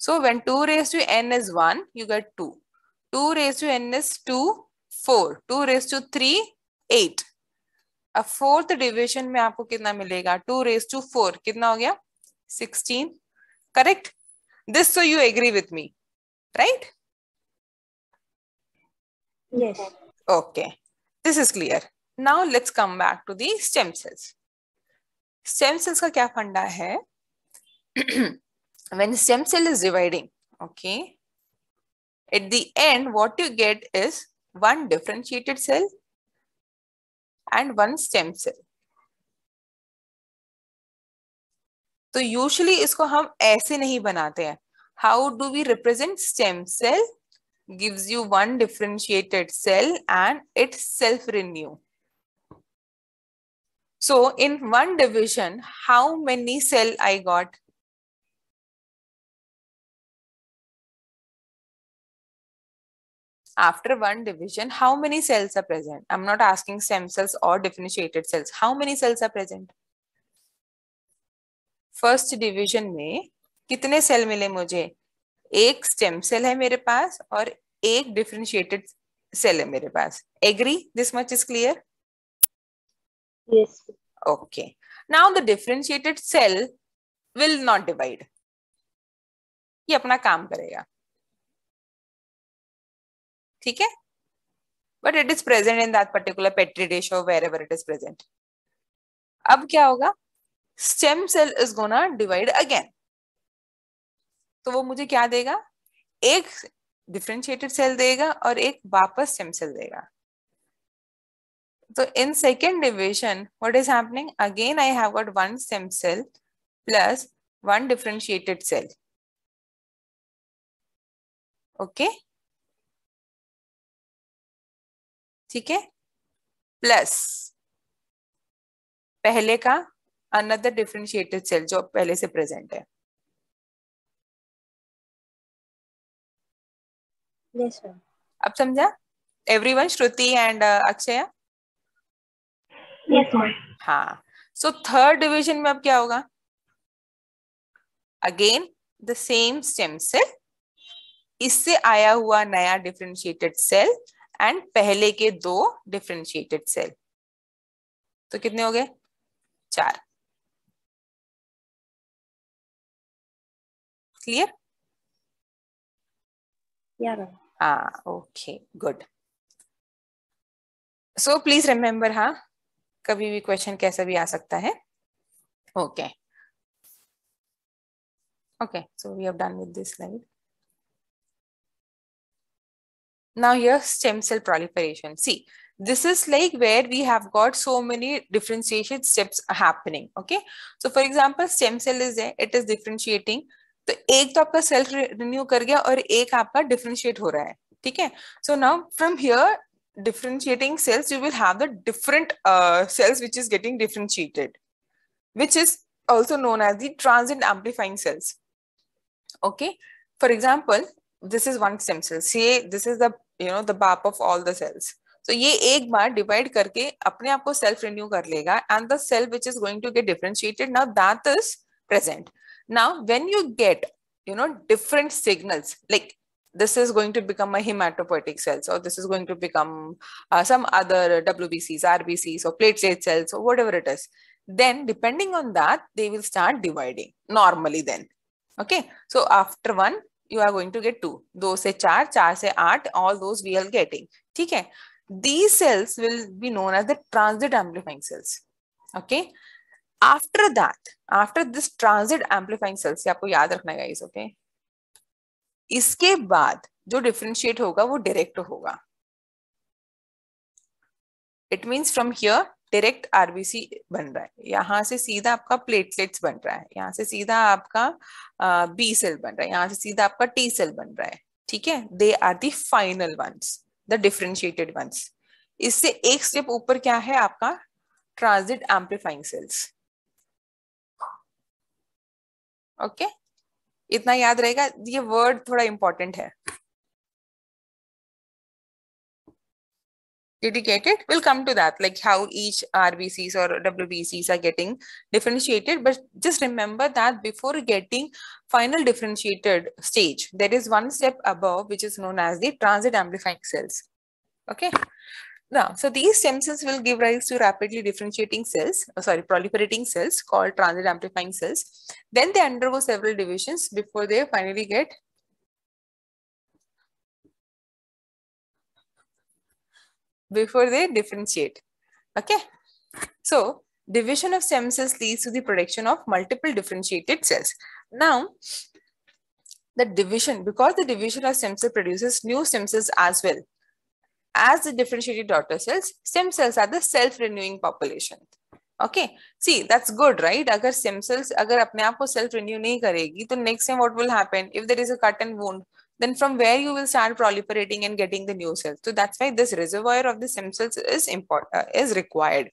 so when to raise to N is one you get to to raise to N is to For two raise to three eight अब fourth division में आपको कितना मिलेगा? टू रेस टू फोर कितना हो गया? Sixteen correct this so you agree with me right okay this is clear now let's come back to the stem cells stem cells का क्या फंडा है? When stem cell is dividing okay at the end what you get is one differentiated cell and one stem cell. तो usually इसको हम ऐसे नहीं बनाते हैं how do we represent stem cell gives you one differentiated cell and it self renew so in one division how many cell i got after one division how many cells are present i'm not asking stem cells or differentiated cells how many cells are present first division में कितने cell मिले मुझे एक stem cell है मेरे पास और एक differentiated cell है मेरे पास agree this much is clear Yes. Okay now the differentiated cell will not divide ये अपना काम करेगा ठीक है? But it is present in that particular petri dish और wherever it is present अब क्या होगा? Stem cell is gonna divide again तो वो मुझे क्या देगा? एक डिफरेंशिएटेड सेल देगा और एक वापस स्टेम सेल देगा। so in second division, what is happening? Again, i have got one stem cell plus one differentiated cell. Okay? ठीक है? प्लस पहले का अनदर डिफ्रेंशिएटेड सेल जो पहले से प्रेजेंट है। Yes, अब समझा? Everyone Shruti and Akshay? Yes, हाँ। सो थर्ड डिविजन में अब क्या होगा? Again the same stem cell इससे आया हुआ नया डिफरेंशिएटेड सेल एंड पहले के दो डिफ्रेंशिएटेड सेल तो कितने हो गए? चार. क्लियर हाँ okay good so please remember हाँ कभी भी क्वेश्चन कैसा भी आ सकता है. Okay okay so we have done with this slide. now here stem cell proliferation see this is like where we have got so many differentiation steps happening okay so for example stem cell is there it is differentiating तो एक तो आपका self renew कर गया और एक आपका differentiate हो रहा है ठीक है so now from here differentiating cells you will have the different uh, cells which is getting differentiated which is also known as the transient amplifying cells okay for example this is one stem cell say this is the you know the bap of all the cells so ये एक बार divide करके अपने आप को self renew कर लेगा and the cell which is going to get differentiated now that is present now when you get you know different signals like this is going to become a hematopoietic cells or this is going to become uh, some other wbcs rbcs or platelet cells or whatever it is then depending on that they will start dividing normally then okay so after one you are going to get to दो से चार चार से आठ all those we are getting ठीक है? These cells will be known as the transit amplifying cells okay after that after this transit amplifying cells आपको याद रखना है okay? इसके बाद जो डिफ्रेंशिएट होगा, वो डायरेक्ट होगा. It means from here direct RBC बन रहा है। यहाँ से सीधा आपका प्लेटलेट्स बन रहा है। यहाँ से सीधा आपका बी सेल बन रहा है। यहाँ से सीधा आपका टी सेल बन रहा है। ठीक है? They are the final once the differentiated once इससे एक स्टेप ऊपर क्या है आपका? ट्रांजिट एम्पलीफाइंग सेल्स ओके इतना याद रहेगा? ये वर्ड थोड़ा इंपॉर्टेंट है। It? We'll come to that, like how each RBCs or WBCs are getting differentiated. But just remember that before getting final differentiated stage, there is one step above, which is known as the transit amplifying cells. Okay. Now, so these stem cells will give rise to rapidly differentiating cells, oh, sorry, proliferating cells called transit amplifying cells. Then they undergo several divisions before they finally get before they differentiate. Okay. So division of stem cells leads to the production of multiple differentiated cells. Now, the division, because the division of stem cell produces new stem cells as well as the differentiated daughter cells, stem cells are the self-renewing population. Okay, see that's good, right? Agar stem cells agar apne aap ko self-renew तो next time what will happen if there is a cut and wound? Then from where you will start proliferating and getting the new cells. So that's why this reservoir of the stem cells is important, uh, is required.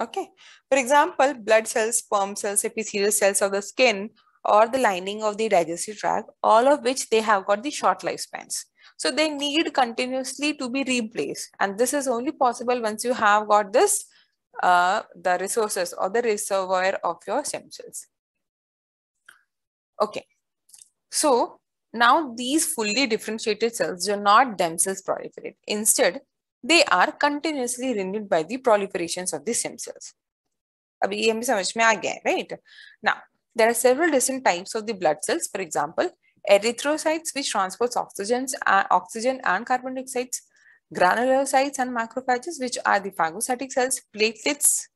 Okay. For example, blood cells, sperm cells, epithelial cells of the skin, or the lining of the digestive tract, all of which they have got the short lifespans. So they need continuously to be replaced. And this is only possible once you have got this, uh, the resources or the reservoir of your stem cells. Okay. So now, these fully differentiated cells do not themselves proliferate. Instead, they are continuously renewed by the proliferations of the stem cells. अभी ये हमें समझ में आ गया है, right? Now, there are several different types of the blood cells. For example, erythrocytes, which transports oxygens, uh, oxygen and carbon dioxide, granulocytes and macrophages, which are the phagocytic cells, platelets,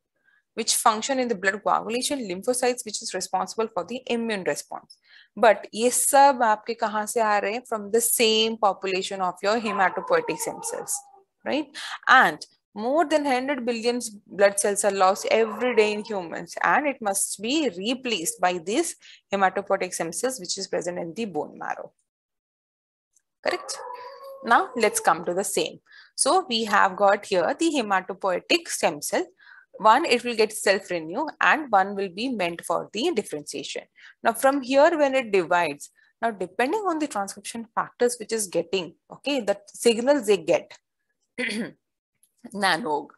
which function in the blood coagulation lymphocytes which is responsible for the immune response but ye sab aapke from the same population of your hematopoietic stem cells right and more than 100 billion blood cells are lost every day in humans and it must be replaced by these hematopoietic stem cells which is present in the bone marrow. Correct? Now let's come to the same. So we have got here the hematopoietic stem cell one, it will get self-renew and one will be meant for the differentiation. Now from here, when it divides, now depending on the transcription factors which is getting, okay, the signals they get, (clears throat) nano,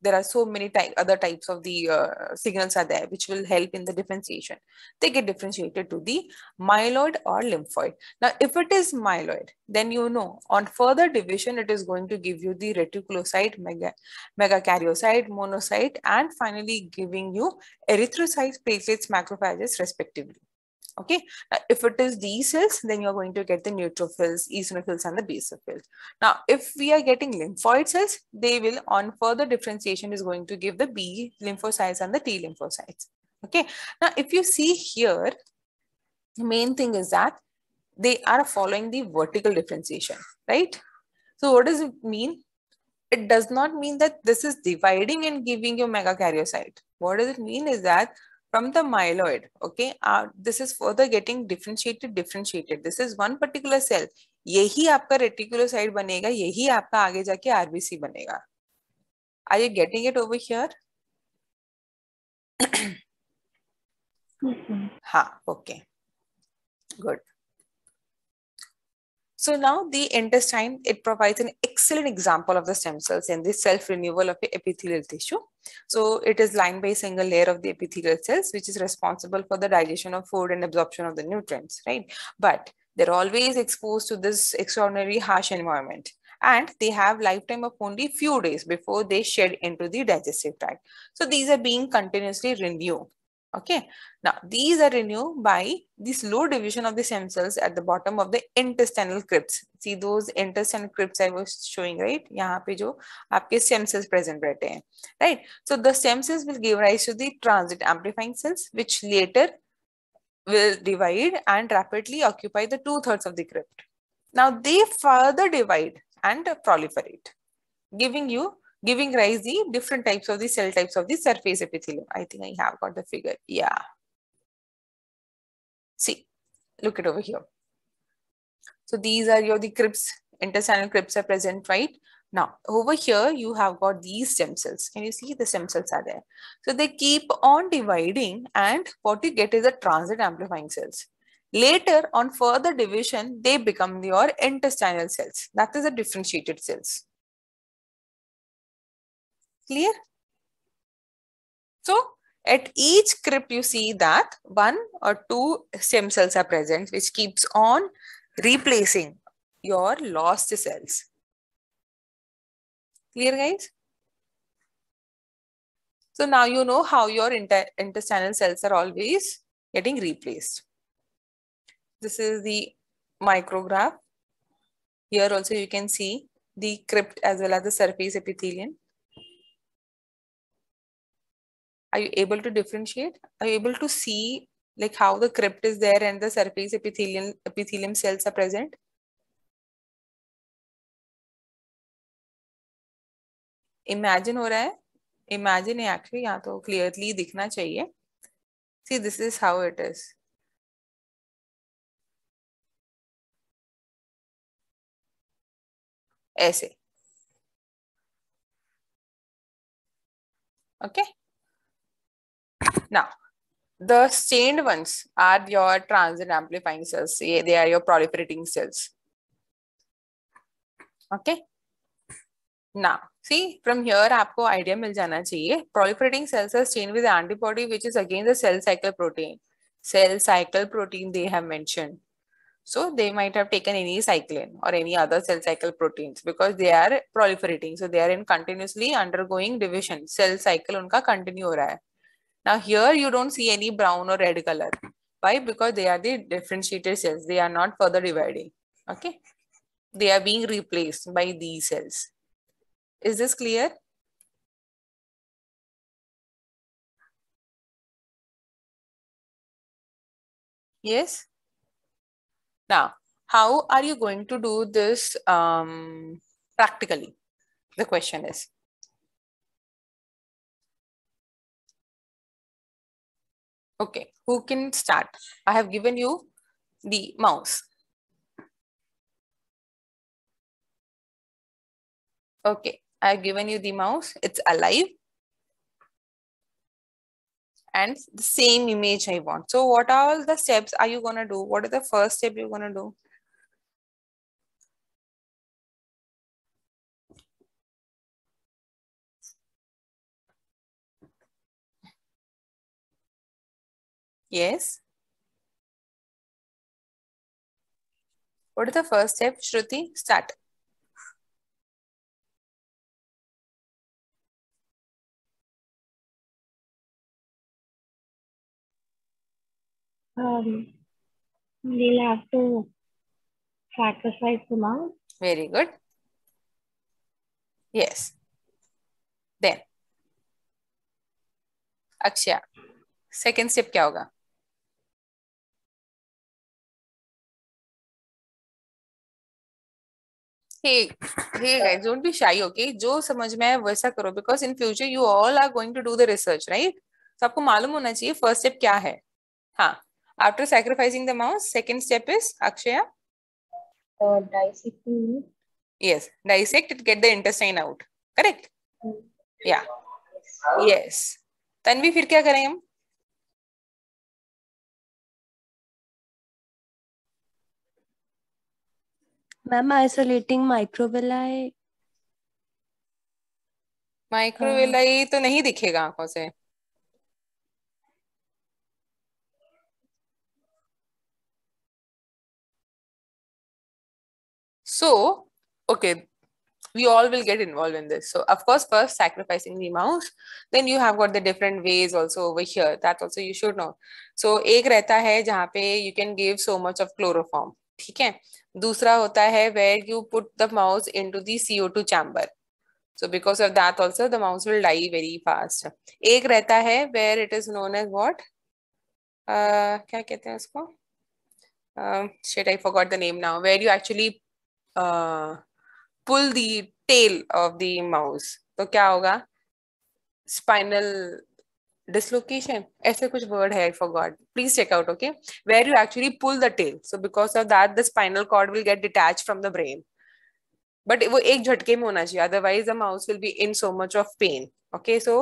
there are so many type, other types of the uh, signals are there which will help in the differentiation. They get differentiated to the myeloid or lymphoid. Now, if it is myeloid, then you know on further division, it is going to give you the reticulocyte, mega, megakaryocyte, monocyte, and finally giving you erythrocytes, platelets, macrophages respectively. Okay, now, if it is these cells, then you're going to get the neutrophils, eosinophils, and the basophils. Now, if we are getting lymphoid cells, they will on further differentiation is going to give the B lymphocytes and the T lymphocytes. Okay, now if you see here, the main thing is that they are following the vertical differentiation, right? So what does it mean? It does not mean that this is dividing and giving you megakaryocyte. What does it mean is that from the myeloid okay uh, this is further getting differentiated differentiated this is one particular cell यही आपका reticulocyte बनेगा यही आपका आगे जाके RBC बनेगा are you getting it over here हाँ okay good So now the intestine, it provides an excellent example of the stem cells in the self-renewal of the epithelial tissue. So it is lined by a single layer of the epithelial cells, which is responsible for the digestion of food and absorption of the nutrients, right? But they're always exposed to this extraordinary harsh environment and they have lifetime of only few days before they shed into the digestive tract. So these are being continuously renewed. Okay, now these are renewed by the slow division of the stem cells at the bottom of the intestinal crypts. See those intestinal crypts I was showing, right? यहाँ पे जो आपके stem cells present रहते हैं, right? So the stem cells will give rise to the transit amplifying cells, which later will divide and rapidly occupy the two thirds of the crypt. Now they further divide and proliferate, giving you giving rise the different types of the cell types of the surface epithelium. I think I have got the figure. Yeah. See, look it over here. So these are your the crypts, intestinal crypts are present, right? Now, over here, you have got these stem cells. Can you see the stem cells are there? So they keep on dividing and what you get is a transit amplifying cells. Later on further division, they become your intestinal cells. That is the differentiated cells. Clear? So at each crypt, you see that one or two stem cells are present, which keeps on replacing your lost cells. Clear, guys? So now you know how your intestinal cells are always getting replaced. This is the micrograph. Here also you can see the crypt as well as the surface epithelium. Are you able to differentiate? Are you able to see like how the crypt is there and the surface epithelium epithelium cells are present? Imagine हो रहा है Imagine actually यहाँ तो clearly दिखना चाहिए See this is how it is. ऐसे Okay. Now, the stained ones are your transit amplifying cells. They are your proliferating cells. Okay. Now, see from here आपको idea मिल जाना चाहिए. Proliferating cells are stained with antibody which is against the cell cycle protein. Cell cycle protein they have mentioned. So they might have taken any cyclin or any other cell cycle proteins because they are proliferating. So they are in continuously undergoing division. Cell cycle unka continue ho raha hai. now here you don't see any brown or red color. Why? Because they are the differentiated cells. They are not further dividing. Okay. They are being replaced by these cells. Is this clear? Yes. Now, how are you going to do this um, practically? The question is. Okay, who can start? I have given you the mouse. Okay, I have given you the mouse. It's alive. And the same image I want. So what are all the steps are you going to do? What is the first step you're going to do? Yes. What is the first step? Shruti, start. Um, we'll have to sacrifice the mouse. Very good. Yes. Then. Akshya. Second step क्या होगा? जो समझ में है वैसा करो because in future you all are going to do the research right तो आपको मालूम होना चाहिए फ़र्स्ट स्टेप क्या है? हाँ after sacrificing the mouse second step is Akshay yes dissect it get the intestine out correct या यस फिर क्या करें हम? Ma'am, isolating microvilli. माइक्रोविलाई तो नहीं दिखेगा आँखों से So, okay, we all will get involved in this. So, of course, first sacrificing the mouse, then you have got the different ways also over here. That also you should know. So, एक रहता है जहाँ पे you can give so much of chloroform. ठीक है दूसरा होता है where you put the mouse into the CO two chamber so because of that also the mouse will die very fast एक रहता है where it is known as what क्या कहते हैं उसको? Shit I forgot the name now where you actually pull the tail of the mouse तो क्या होगा? Spinal dislocation aise kuch word hai i forgot. Please check out, okay? Where you actually pull the tail. So, because of that, the spinal cord will get detached from the brain. But वो एक झटके में होना चाहिए. Otherwise the mouse will be in so much of pain okay so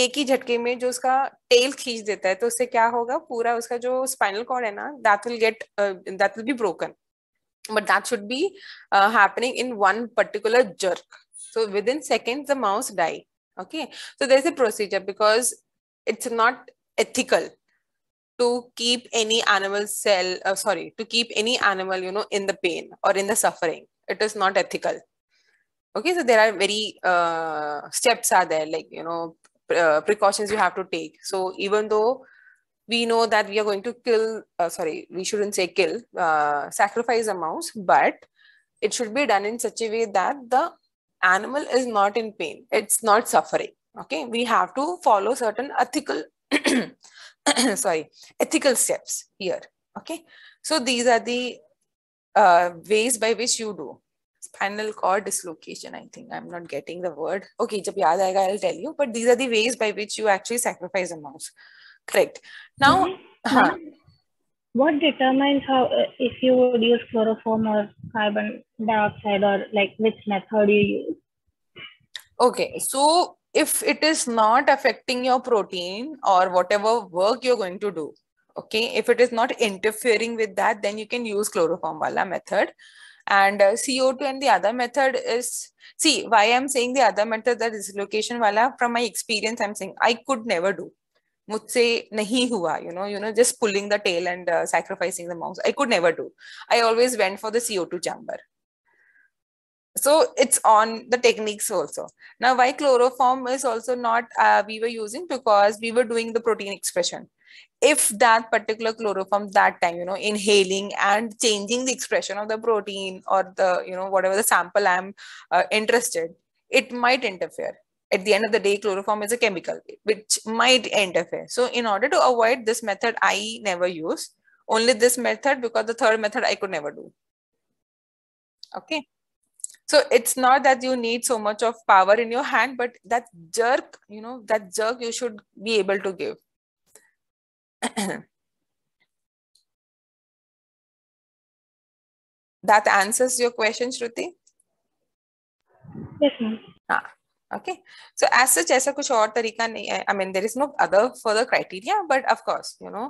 एक ही झटके में जो उसका टेल खींच देता है तो उससे क्या होगा? पूरा उसका जो स्पाइनल कॉर्ड है ना that will get that will be broken but that should be happening in one particular jerk so within second the mouse die okay so there is a procedure because it's not ethical to keep any animal cell uh, sorry to keep any animal you know in the pain or in the suffering. It is not ethical. Okay so there are very uh, steps are there like you know uh, precautions you have to take. So even though we know that we are going to kill, uh, sorry, we shouldn't say kill, uh, sacrifice a mouse, but it should be done in such a way that the animal is not in pain, it's not suffering. Okay, we have to follow certain ethical, (coughs) sorry, ethical steps here. Okay, so these are the uh, ways by which you do spinal cord dislocation. I think I'm not getting the word. Okay, jab yaad aayega, I'll tell you. But these are the ways by which you actually sacrifice a mouse. Correct. Now, huh. what determines how uh, if you would use chloroform or carbon dioxide or like which method you use? Okay, so if it is not affecting your protein or whatever work you're going to do, okay, if it is not interfering with that, then you can use chloroform wala method. And uh, CO2 and the other method is see why I'm saying the other method that is location wala from my experience, I'm saying I could never do मुझसे नहीं हुआ you know you know just pulling the tail and uh, sacrificing the mouse i could never do i always went for the co2 chamber so it's on the techniques also now why chloroform is also not uh, we were using because we were doing the protein expression if that particular chloroform that time you know inhaling and changing the expression of the protein or the you know whatever the sample i'm uh, interested it might interfere at the end of the day, chloroform is a chemical which might interfere. So in order to avoid this method, I never use only this method because the third method I could never do. Okay so it's not that you need so much of power in your hand but that jerk you know that jerk you should be able to give. (clears throat) That answers your question shruti? Yes ma'am. Ah. okay. So as such aisa kuch aur tarika nahi hai i mean there is no other further criteria but of course you know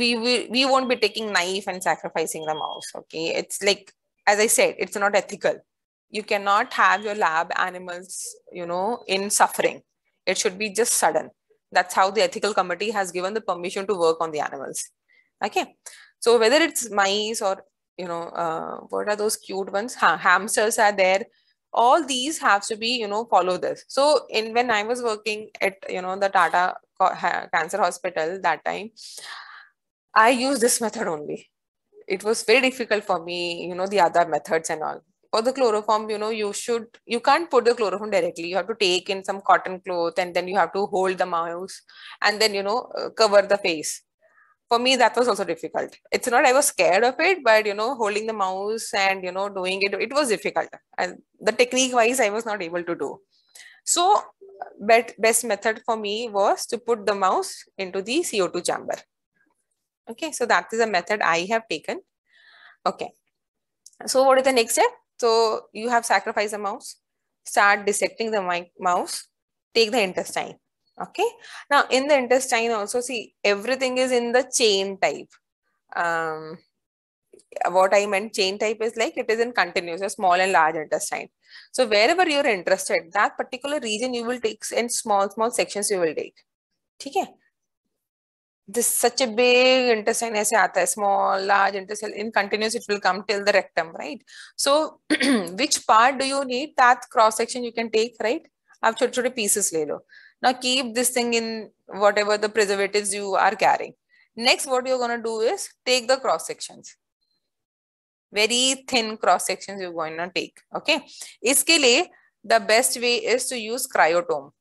we, we we won't be taking knife and sacrificing the mouse okay? It's like as I said, it's not ethical. You cannot have your lab animals, you know, in suffering. It should be just sudden. That's how the ethical committee has given the permission to work on the animals. Okay, so whether it's mice or you know, uh, what are those cute ones? Ha, hamsters are there all these have to be you know follow this so in when i was working at you know the tata cancer hospital that time i used this method only it was very difficult for me you know the other methods and all. For the chloroform you know you should you can't put the chloroform directly. You have to take in some cotton cloth and then you have to hold the mouse and then you know uh, cover the face. For me that was also difficult. It's not i was scared of it but you know holding the mouse and you know doing it it was difficult. And the technique wise i was not able to do. So bet, best method for me was to put the mouse into the co2 chamber okay so that is a method i have taken okay so what is the next step so you have sacrificed the mouse start dissecting the mouse take the intestine Okay. Now in the intestine also see everything is in the chain type. Um, what I meant chain type is like it is in continuous, a small and large intestine. So wherever you're interested, that particular region you will take in small, small sections you will take. Okay? This such a big intestine aise aata hai, small, large intestine, in continuous it will come till the rectum, right? So which (clears throat) part do you need? That cross section you can take, right? आप छोटे छोटे pieces ले लो. Now keep this thing in whatever the preservatives you are carrying. Next, what you're going to do is take the cross sections. Very thin cross sections you're going to take. Okay. इसके लिए the best way is to use cryotome.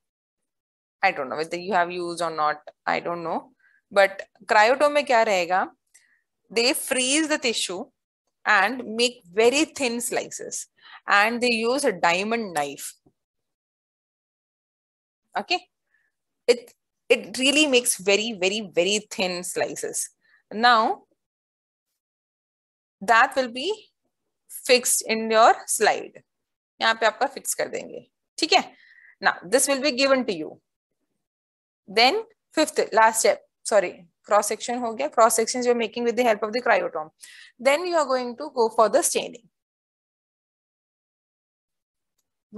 I don't know whether you have used or not. I don't know. But cryotome में क्या रहेगा? They freeze the tissue and make very thin slices and they use a diamond knife okay it it really makes very very very thin slices now that will be fixed in your slide यहाँ पे आपका fix कर देंगे। ठीक है? ना this will be given to you then fifth last step sorry cross section ho gaya cross sections you are making with the help of the cryotome. Then you are going to go for the staining.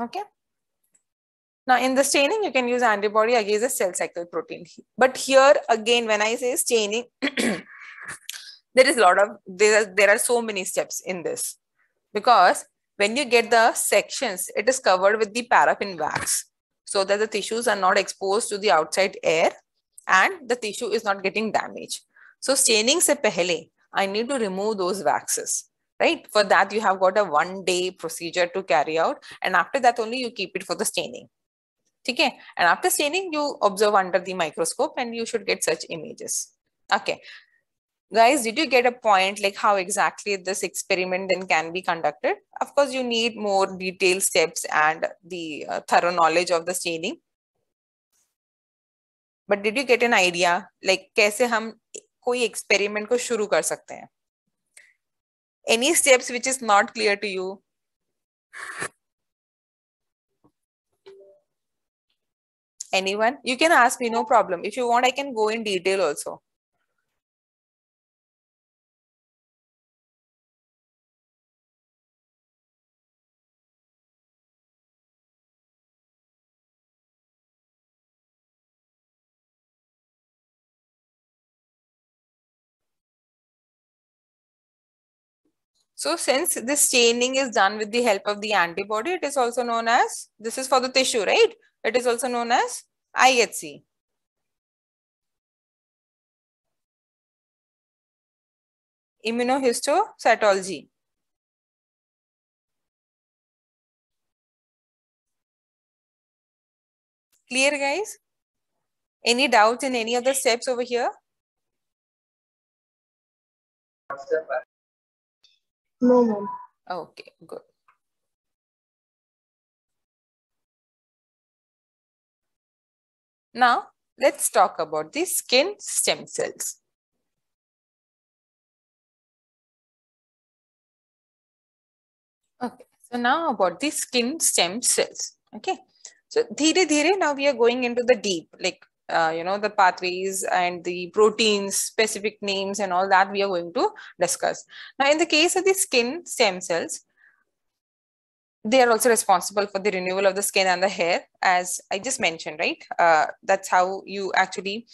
Okay? Now in the staining you can use antibody against the cell cycle protein. But here again when i say staining (clears throat) there is a lot of there are, there are so many steps in this. Because when you get the sections it is covered with the paraffin wax. So that the tissues are not exposed to the outside air and the tissue is not getting damaged. So staining se pehle, I need to remove those waxes, right? For that, you have got a one day procedure to carry out. And after that only you keep it for the staining. Okay. And after staining, you observe under the microscope and you should get such images. Okay. Guys, did you get a point like how exactly this experiment then can be conducted? Of course, you need more detailed steps and the uh, thorough knowledge of the staining. But did you get an idea like कैसे हम कोई experiment को शुरू कर सकते हैं? Any steps which is not clear to you any one you can ask me no problem if you want I can go in detail also So since this staining is done with the help of the antibody, it is also known as, this is for the tissue, right? It is also known as IHC. Immunohistocytology. Clear guys? Any doubts in any of the steps over here? No, ma'am. Okay, good. Now, let's talk about the skin stem cells. Okay, so now about the skin stem cells. Okay, so dhire now we are going into the deep, like uh, you know the pathways and the proteins, specific names, and all that we are going to discuss. Now, in the case of the skin stem cells, they are also responsible for the renewal of the skin and the hair as i just mentioned right? Uh, that's how you actually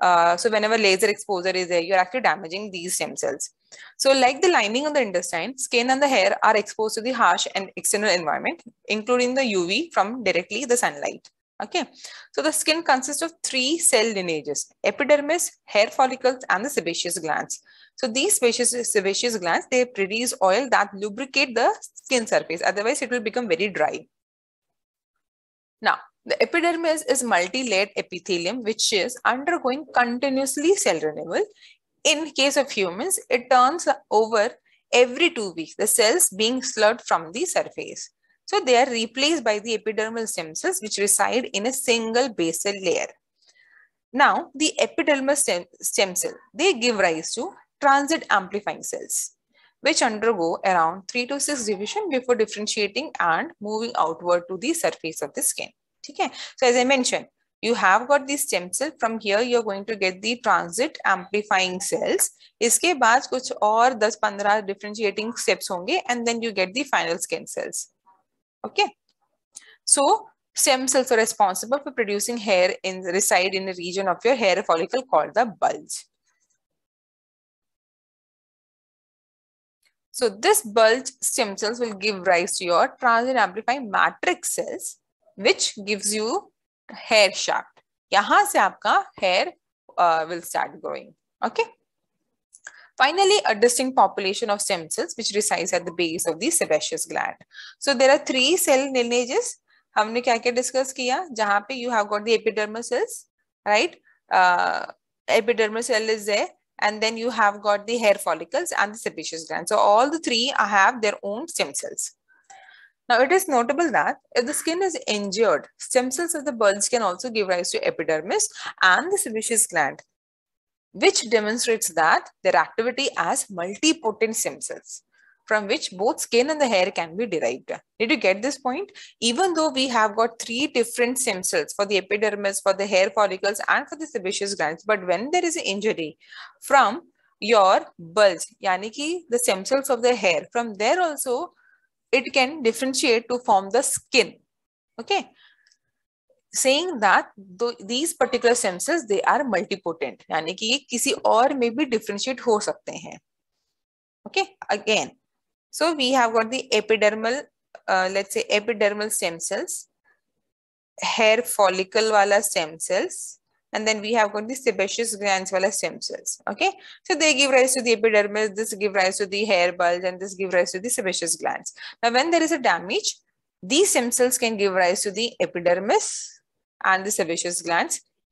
uh, so whenever laser exposure is there you're actually damaging these stem cells. So like the lining of the intestine skin and the hair are exposed to the harsh and external environment including the uv from directly the sunlight okay so the skin consists of three cell lineages epidermis hair follicles and the sebaceous glands so these sebaceous, sebaceous glands, they produce oil that lubricate the skin surface. Otherwise, it will become very dry. Now, the epidermis is multi-layered epithelium, which is undergoing continuously cell renewal. In case of humans, it turns over every two weeks, the cells being slurred from the surface. So they are replaced by the epidermal stem cells, which reside in a single basal layer. Now, the epidermal stem, stem cell, they give rise to transit amplifying cells, which undergo around 3 to 6 division before differentiating and moving outward to the surface of the skin. Okay? So as I mentioned, you have got the stem cell from here you're going to get the transit amplifying cells इसके बाद कुछ और 10-15 differentiating steps होंगे and then you get the final skin cells okay so stem cells are responsible for producing hair in reside in a region of your hair follicle called the bulge So this bulge stem cells will give rise to your transit amplifying matrix cells, which gives you hair shaft. यहाँ से आपका hair uh, will start growing. Okay. Finally, a distinct population of stem cells which resides at the base of the sebaceous gland. So there are three cell lineages. हमने क्या क्या discuss किया जहाँ पे you have got the epidermal cells, right? Uh, epidermal cell is there and then you have got the hair follicles and the sebaceous gland. So all the three have their own stem cells. Now it is notable that if the skin is injured, stem cells of the bulge can also give rise to epidermis and the sebaceous gland, which demonstrates that their activity as multipotent stem cells from which both skin and the hair can be derived. Did you get this point? Even though we have got three different stem cells for the epidermis, for the hair follicles, and for the sebaceous glands, but when there is an injury from your bulge, yani ki the stem cells of the hair, from there also it can differentiate to form the skin. Okay Saying that these particular stem cells, they are multipotent. यानी कि ये किसी और में भी differentiate हो सकते हैं. Okay. Again, so we have got the epidermal, uh, let's say epidermal stem cells, hair follicle wala stem cells, and then we have got the sebaceous glands wala stem cells. Okay, so they give rise to the epidermis, this give rise to the hair bulge, and this give rise to the sebaceous glands. Now, when there is a damage, these stem cells can give rise to the epidermis and the sebaceous gland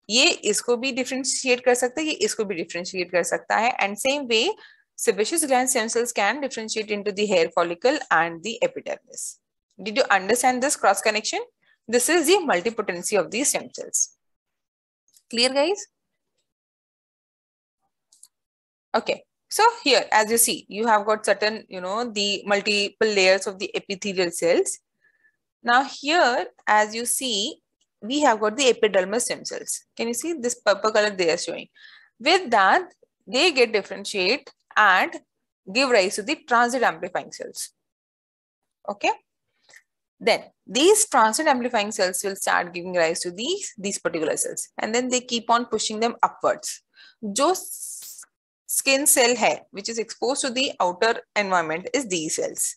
ये इसको भी differentiate कर सकता है, ये इसको भी differentiate कर सकता है and same way sebaceous gland stem cells can differentiate into the hair follicle and the epidermis did you understand this cross connection this is the multipotency of the stem cells clear guys okay so here, as you see, you have got certain, you know, the multiple layers of the epithelial cells. Now, here, as you see we have got the epidermal stem cells. Can you see this purple color they are showing? With that, they get differentiate and give rise to the transit amplifying cells. Okay. Then these transit amplifying cells will start giving rise to these, these particular cells. And then they keep on pushing them upwards. Just skin cell hair, which is exposed to the outer environment is these cells,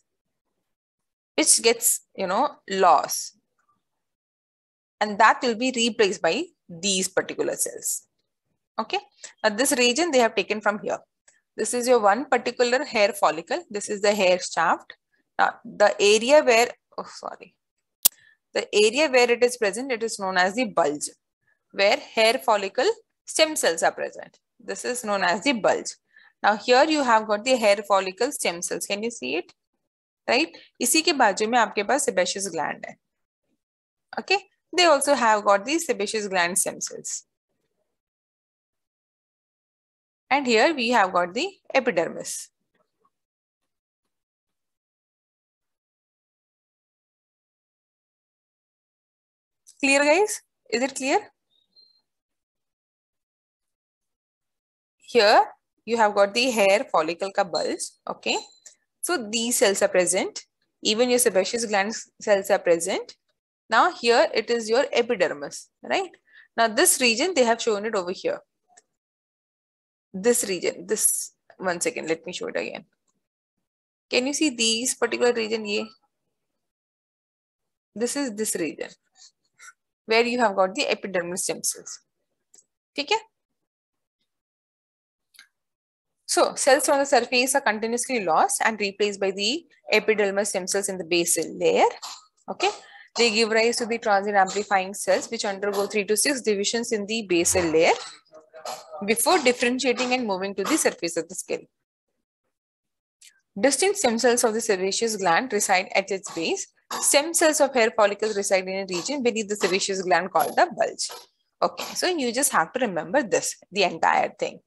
which gets, you know, loss And that will be replaced by these particular cells. Okay. Now this region they have taken from here. This is your one particular hair follicle. This is the hair shaft. Now, the area where, oh, sorry. The area where it is present, it is known as the bulge, where hair follicle stem cells are present. This is known as the bulge. Now, here you have got the hair follicle stem cells. Can you see it? Right? इसी के बाजू में आपके पास sebaceous gland है. Okay? They also have got the sebaceous gland stem cells. And here we have got the epidermis. Clear guys? Is it clear? Here you have got the hair follicle ka bulge. Okay. So these cells are present. Even your sebaceous gland cells are present. Now here it is your epidermis, right? Now this region, they have shown it over here this region, this one second, let me show it again. Can you see these particular region? Ye? This is this region where you have got the epidermal stem cells. Okay? So cells on the surface are continuously lost and replaced by the epidermal stem cells in the basal layer. Okay. They give rise to the transit amplifying cells which undergo three to six divisions in the basal layer before differentiating and moving to the surface of the skin. Distinct stem cells of the sebaceous gland reside at its base. Stem cells of hair follicles reside in a region beneath the sebaceous gland called the bulge. Okay, so you just have to remember this, the entire thing.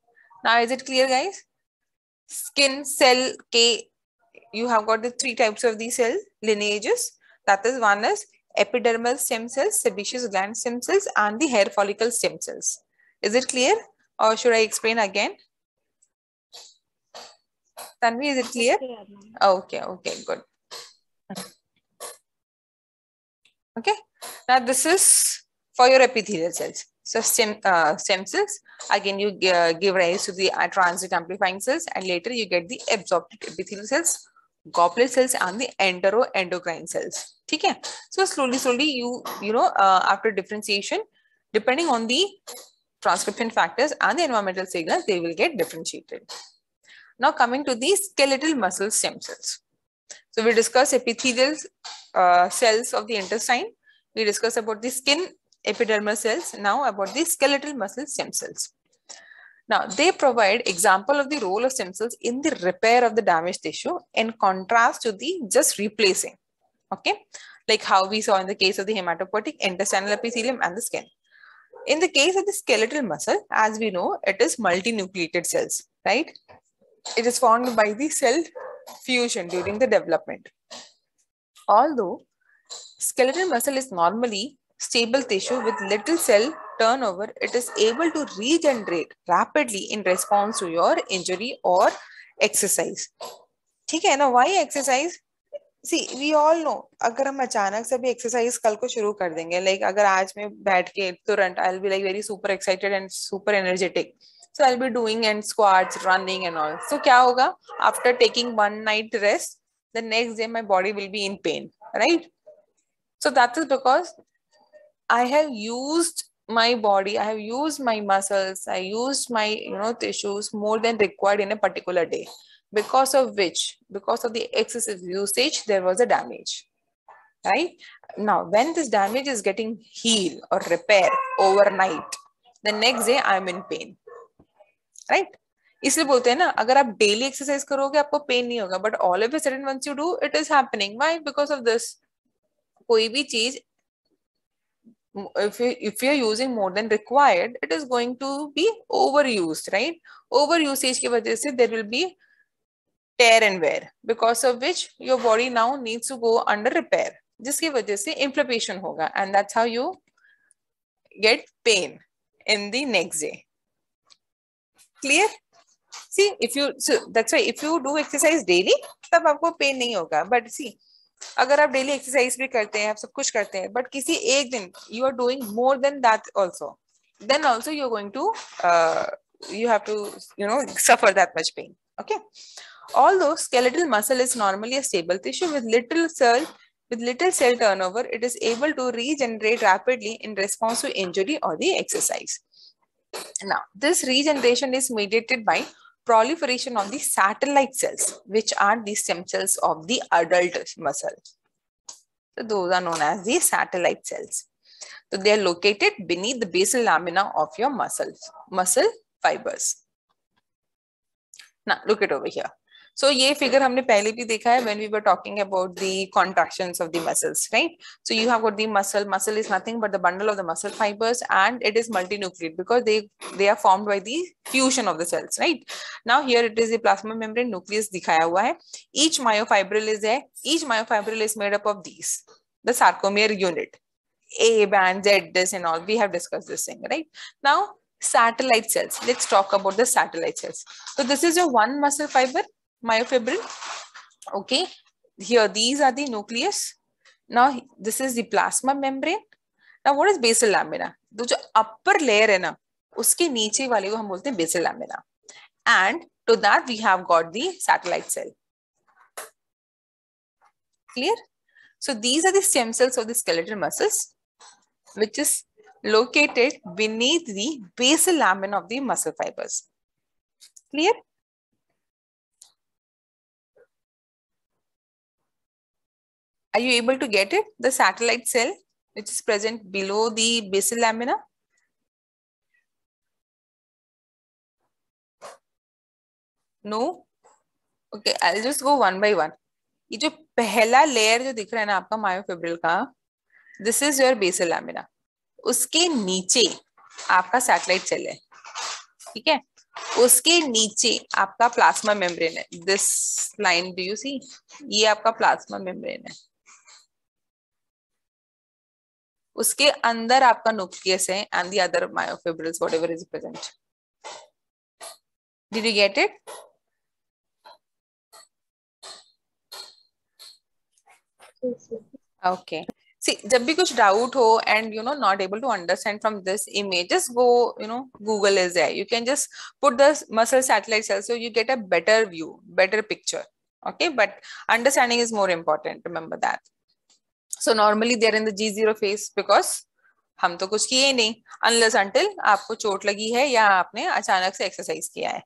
Now, is it clear, guys? Skin cell K, you have got the three types of these cell lineages. That is one is epidermal stem cells, sebaceous gland stem cells, and the hair follicle stem cells. Is it clear? Or should I explain again? Tanvi, is it clear? Okay, okay, good. Okay, now this is for your epithelial cells. So stem, uh, stem cells, again you uh, give rise to the uh, transit amplifying cells and later you get the absorptive epithelial cells, goblet cells and the enteroendocrine cells. So slowly, slowly you, you know, uh, after differentiation, depending on the transcription factors and the environmental signals, they will get differentiated. Now coming to the skeletal muscle stem cells. So we discuss epithelial uh, cells of the intestine. We discuss about the skin epidermal cells. Now about the skeletal muscle stem cells. Now they provide example of the role of stem cells in the repair of the damaged tissue in contrast to the just replacing Okay, like how we saw in the case of the hematopoietic intestinal epithelium and the skin. In the case of the skeletal muscle, as we know, it is multinucleated cells, right? It is formed by the cell fusion during the development. Although skeletal muscle is normally stable tissue with little cell turnover, it is able to regenerate rapidly in response to your injury or exercise. ठीक है ना why exercise see we all know अगर हम अचानक से भी exercise कल को शुरू कर देंगे लाइक अगर आज मैं बैठ के तुरंत I be like very super excited and super energetic so I be doing and squats running and all so क्या होगा? After taking one night rest the next day my body will be in pain right so that is because I have use my body I have use my muscles I use my you know tissues more than required in a particular day because of which because of the excessive usage there was a damage right now when this damage is getting healed or repaired overnight the next day i'm in pain right इसलिए बोलते हैं ना अगर आप daily exercise करोगे आपको pain नहीं होगा but all of sudden once you do it is happening why because of this कोई भी चीज if you if you're using more than required it is going to be overused right overusage की वजह से there will be tear and wear because of which your body now needs to go under repair जिसकी वजह से inflammation होगा and that's how you get pain in the next day clear see if you so that's why if you do exercise daily तब आपको pain नहीं होगा but सी अगर आप डेली एक्सरसाइज भी करते हैं आप सब कुछ करते हैं बट किसी एक दिन you are doing more then that also then also you are going to you have to you know suffer that much pain okay Although skeletal muscle is normally a stable tissue with little cell with little cell turnover it is able to regenerate rapidly in response to injury or the exercise now, this regeneration is mediated by proliferation of the satellite cells, which are the stem cells of the adult muscle. So those are known as the satellite cells. So they are located beneath the basal lamina of your muscles, muscle fibers. Now, look it over here. So ये figure हमने पहले भी देखा है when we were talking about the contraction of the muscles right so you have got the muscle muscle is nothing but the bundle of the muscle fibres and it is multinucleate because they they are formed by the fusion of the cells right now here it is the plasma membrane nucleus दिखाया हुआ है। Each myofibril is है each myofibril is made up of these the sarcomere unit A band Z and all we have discuss this thing right now satellite cells let's talk about the satellite cells तो this is your one muscle fibre myofibril okay here these are the nucleus now this is the plasma membrane now what is basal lamina तो जो upper layer है ना उसके नीचे वाले को हम बोलते हैं basal lamina and to that we have got the satellite cell clear so these are the stem cells of the skeletal muscles which is located beneath the basal lamina of the muscle fibers clear Are you able to get it? The satellite cell, which is present below the basal lamina? No? Okay, I'll just go one by one. ये जो पहला layer जो दिख रहा है ना आपका myofibril का this is your basal lamina उसके नीचे आपका सैटेलाइट सेल है ठीक है उसके नीचे आपका प्लाज्मा मेम्ब्रेन है this line do you see ये आपका प्लाज्मा मेम्ब्रेन है उसके अंदर आपका न्यूक्लियस है and the other myofibrils whatever is present did you get it okay see जब भी कुछ डाउट हो and you know not able to understand from this image go you know Google is है you can just put the muscle satellite cell so you get a better view better picture okay but understanding is more important remember that so, normally they're in the g0 phase because हम तो कुछ किए नहीं। Unless until आपको चोट लगी है या आपने अचानक से एक्सरसाइज किया है।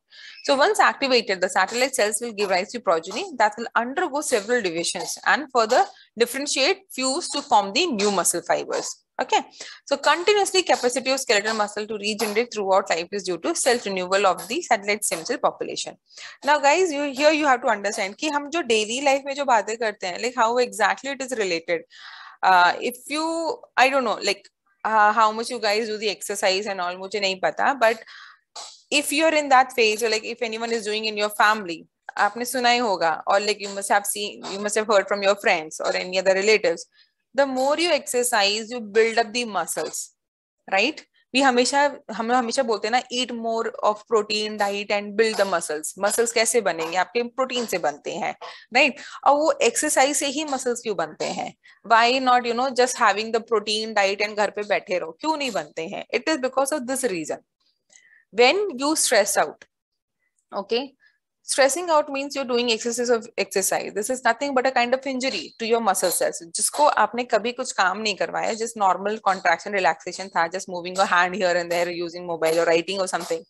So once activated the satellite cells will give rise to progeny that will undergo several divisions and further differentiate fuse to form the new muscle fibers. okay so continuously capacity of skeletal muscle to regenerate throughout life is due to self renewal of the satellite stem cell population now guys you here you have to understand कि हम जो daily life में जो बातें करते हैं like how exactly it is related uh, if you I don't know like uh, how much you guys do the exercise and all मुझे नहीं पता but if you're in that phase or like if anyone is doing in your family आपने सुना ही होगा or like you must have seen you must have heard from your friends or any other relatives The more you exercise you build up the muscles right भी हमेशा, हम हमेशा बोलते हैं ना eat more of protein diet and build the muscles muscles कैसे बनेंगे? आपके प्रोटीन से बनते हैं राइट और वो एक्सरसाइज से ही मसल्स क्यों बनते हैं? Why not you know just having the protein diet and घर पे बैठे रहो? क्यों नहीं बनते हैं? It is because of this reason when you stress out okay stressing out means you're doing exercise of exercise this is nothing but a kind of injury to your muscle cells जिसको आपने कभी कुछ काम नहीं करवाया just normal contraction relaxation था just moving your hand here and they're using mobile और writing और something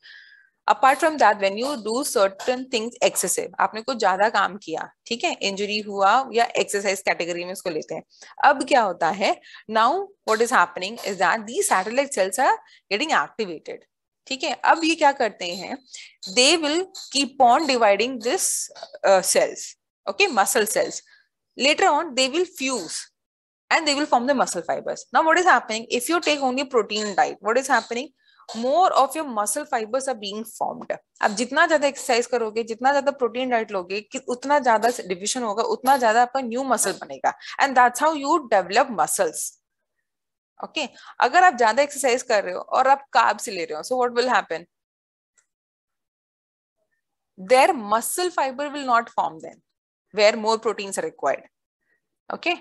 apart from that when you do certain things excessive आपने कुछ ज़्यादा काम किया, ठीक है? इंजरी हुआ या एक्सरसाइज कैटेगरी में उसको लेते हैं। अब क्या होता है? Now what is happening is that the satellite cells are getting activated ठीक है, अब ये क्या करते हैं? They will keep on dividing this cells okay muscle cells later on they will fuse and they will form the muscle fibres now what is happening if you take only protein diet what is happening more of your muscle fibres are being formed अब जितना ज़्यादा exercise करोगे, जितना ज़्यादा protein diet लोगे उतना ज़्यादा division होगा, उतना ज़्यादा आपका न्यू मसल बनेगा. And that's how you develop muscles okay? अगर आप ज़्यादा एक्सरसाइज कर रहे हो और आप काब से ले रहे हो so what will happen their muscle fibre will not form then where more proteins are required okay?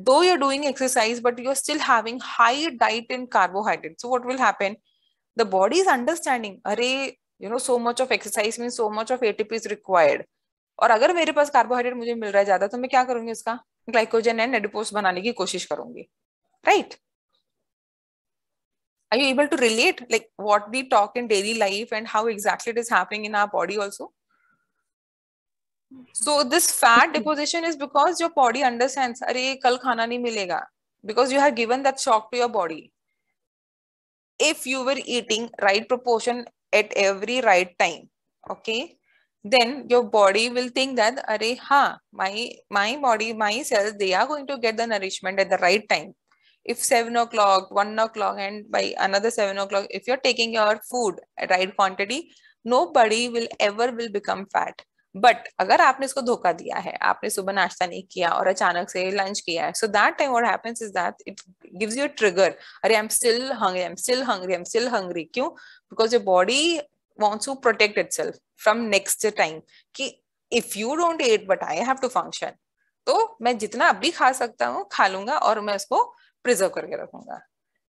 Though you are doing exercise but you are still having high diet in carbohydrate so what will happen the body is understanding अरे you know so much of exercise mean so much of ATP is required और अगर मेरे पास carbohydrate मुझे मिल रहा है ज़्यादा तो मैं क्या करूँगी उसका? ग्लाइकोजन एंड एडिपोज बनाने की कोशिश करूँगी। right. Are you able to relate like what we talk in daily life and how exactly it is happening in our body also? So this fat (laughs) deposition is because your body understands are kal khana nahi milega because you have given that shock to your body. If you were eating right proportion at every right time okay then your body will think that are ha my my body my cells they are going to get the nourishment at the right time. If seven o'clock, one o'clock, and by another seven o'clock, if you're taking your food at right quantity, nobody will ever will become fat. But अगर आपने इसको धोखा दिया है आपने सुबह नाश्ता नहीं किया और अचानक से लंच किया है so that time what happens is that it gives you trigger अरे I am still hungry I am still hungry I am still hungry क्यों because your body wants to protect itself from next time कि if you don't eat but I have to function तो मैं जितना अभी खा सकता हूँ खा लूँगा और मैं उसको प्रिजर्व करके रखूँगा।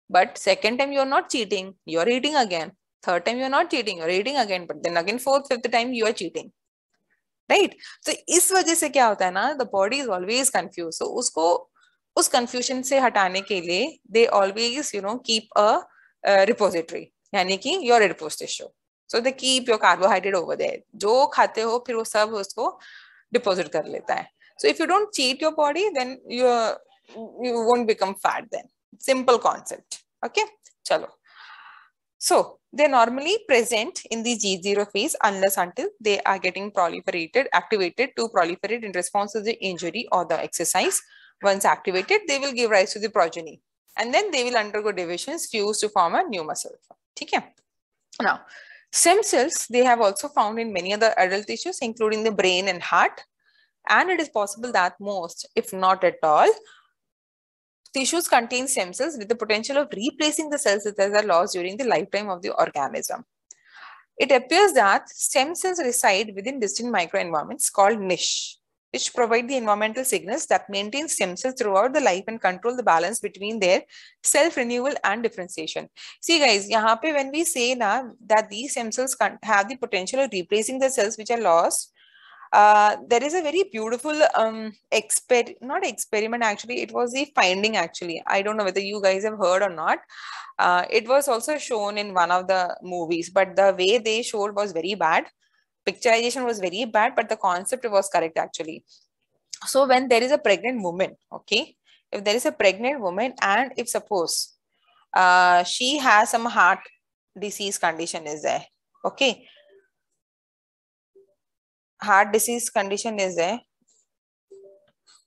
But second time you are not cheating you are eating again third time you are not cheating you're eating again but then again fourth fifth time you are cheating right तो इस वजह से क्या होता है ना the body is always confuse तो उसको, उस कंफ्यूजन से हटाने के लिए they always you know keep a repository यानी कि your repose tissue so they keep your carbohydrate over there जो खाते हो, फिर वो सब उसको डिपोजिट कर लेता है। So if you don't cheat your body then you you won't become fat then simple concept okay chalo so they're normally present in the G0 phase unless until they are getting proliferated, activated to proliferate in response to the injury or the exercise. Once activated, they will give rise to the progeny. And then they will undergo divisions, fuse to form a new muscle. Okay? Now, stem cells, they have also found in many other adult tissues, including the brain and heart. And it is possible that most, if not at all, tissues contain stem cells with the potential of replacing the cells that are lost during the lifetime of the organism. It appears that stem cells reside within distinct microenvironments called niche, which provide the environmental signals that maintain stem cells throughout the life and control the balance between their self-renewal and differentiation. See guys, here when we say na, that these stem cells can have the potential of replacing the cells which are lost uh, there is a very beautiful um exper not experiment actually it was the finding actually. I don't know whether you guys have heard or not. Uh, it was also shown in one of the movies but the way they showed was very bad. Picturization was very bad but the concept was correct actually. So when there is a pregnant woman okay if there is a pregnant woman and if suppose uh, she has some heart disease condition is there okay heart disease condition is there,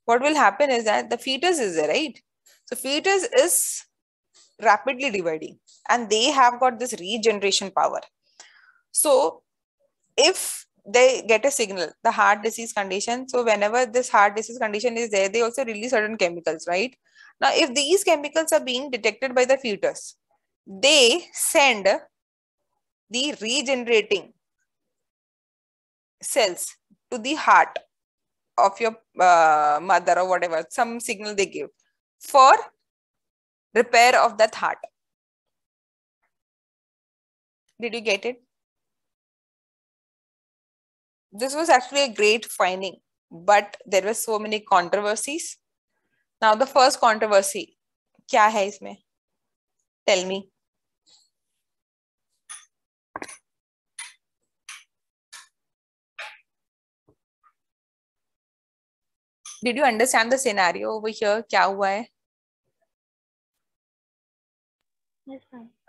what will happen is that the fetus is there, right? So fetus is rapidly dividing and they have got this regeneration power. So if they get a signal, the heart disease condition, so whenever this heart disease condition is there, they also release certain chemicals, right? Now, if these chemicals are being detected by the fetus, they send the regenerating cells to the heart of your uh, mother or whatever, some signal they give for repair of that heart. Did you get it? This was actually a great finding, but there were so many controversies. Now, the first controversy, kya hai isme? Tell me. Did you understand the scenario over here क्या हुआ है?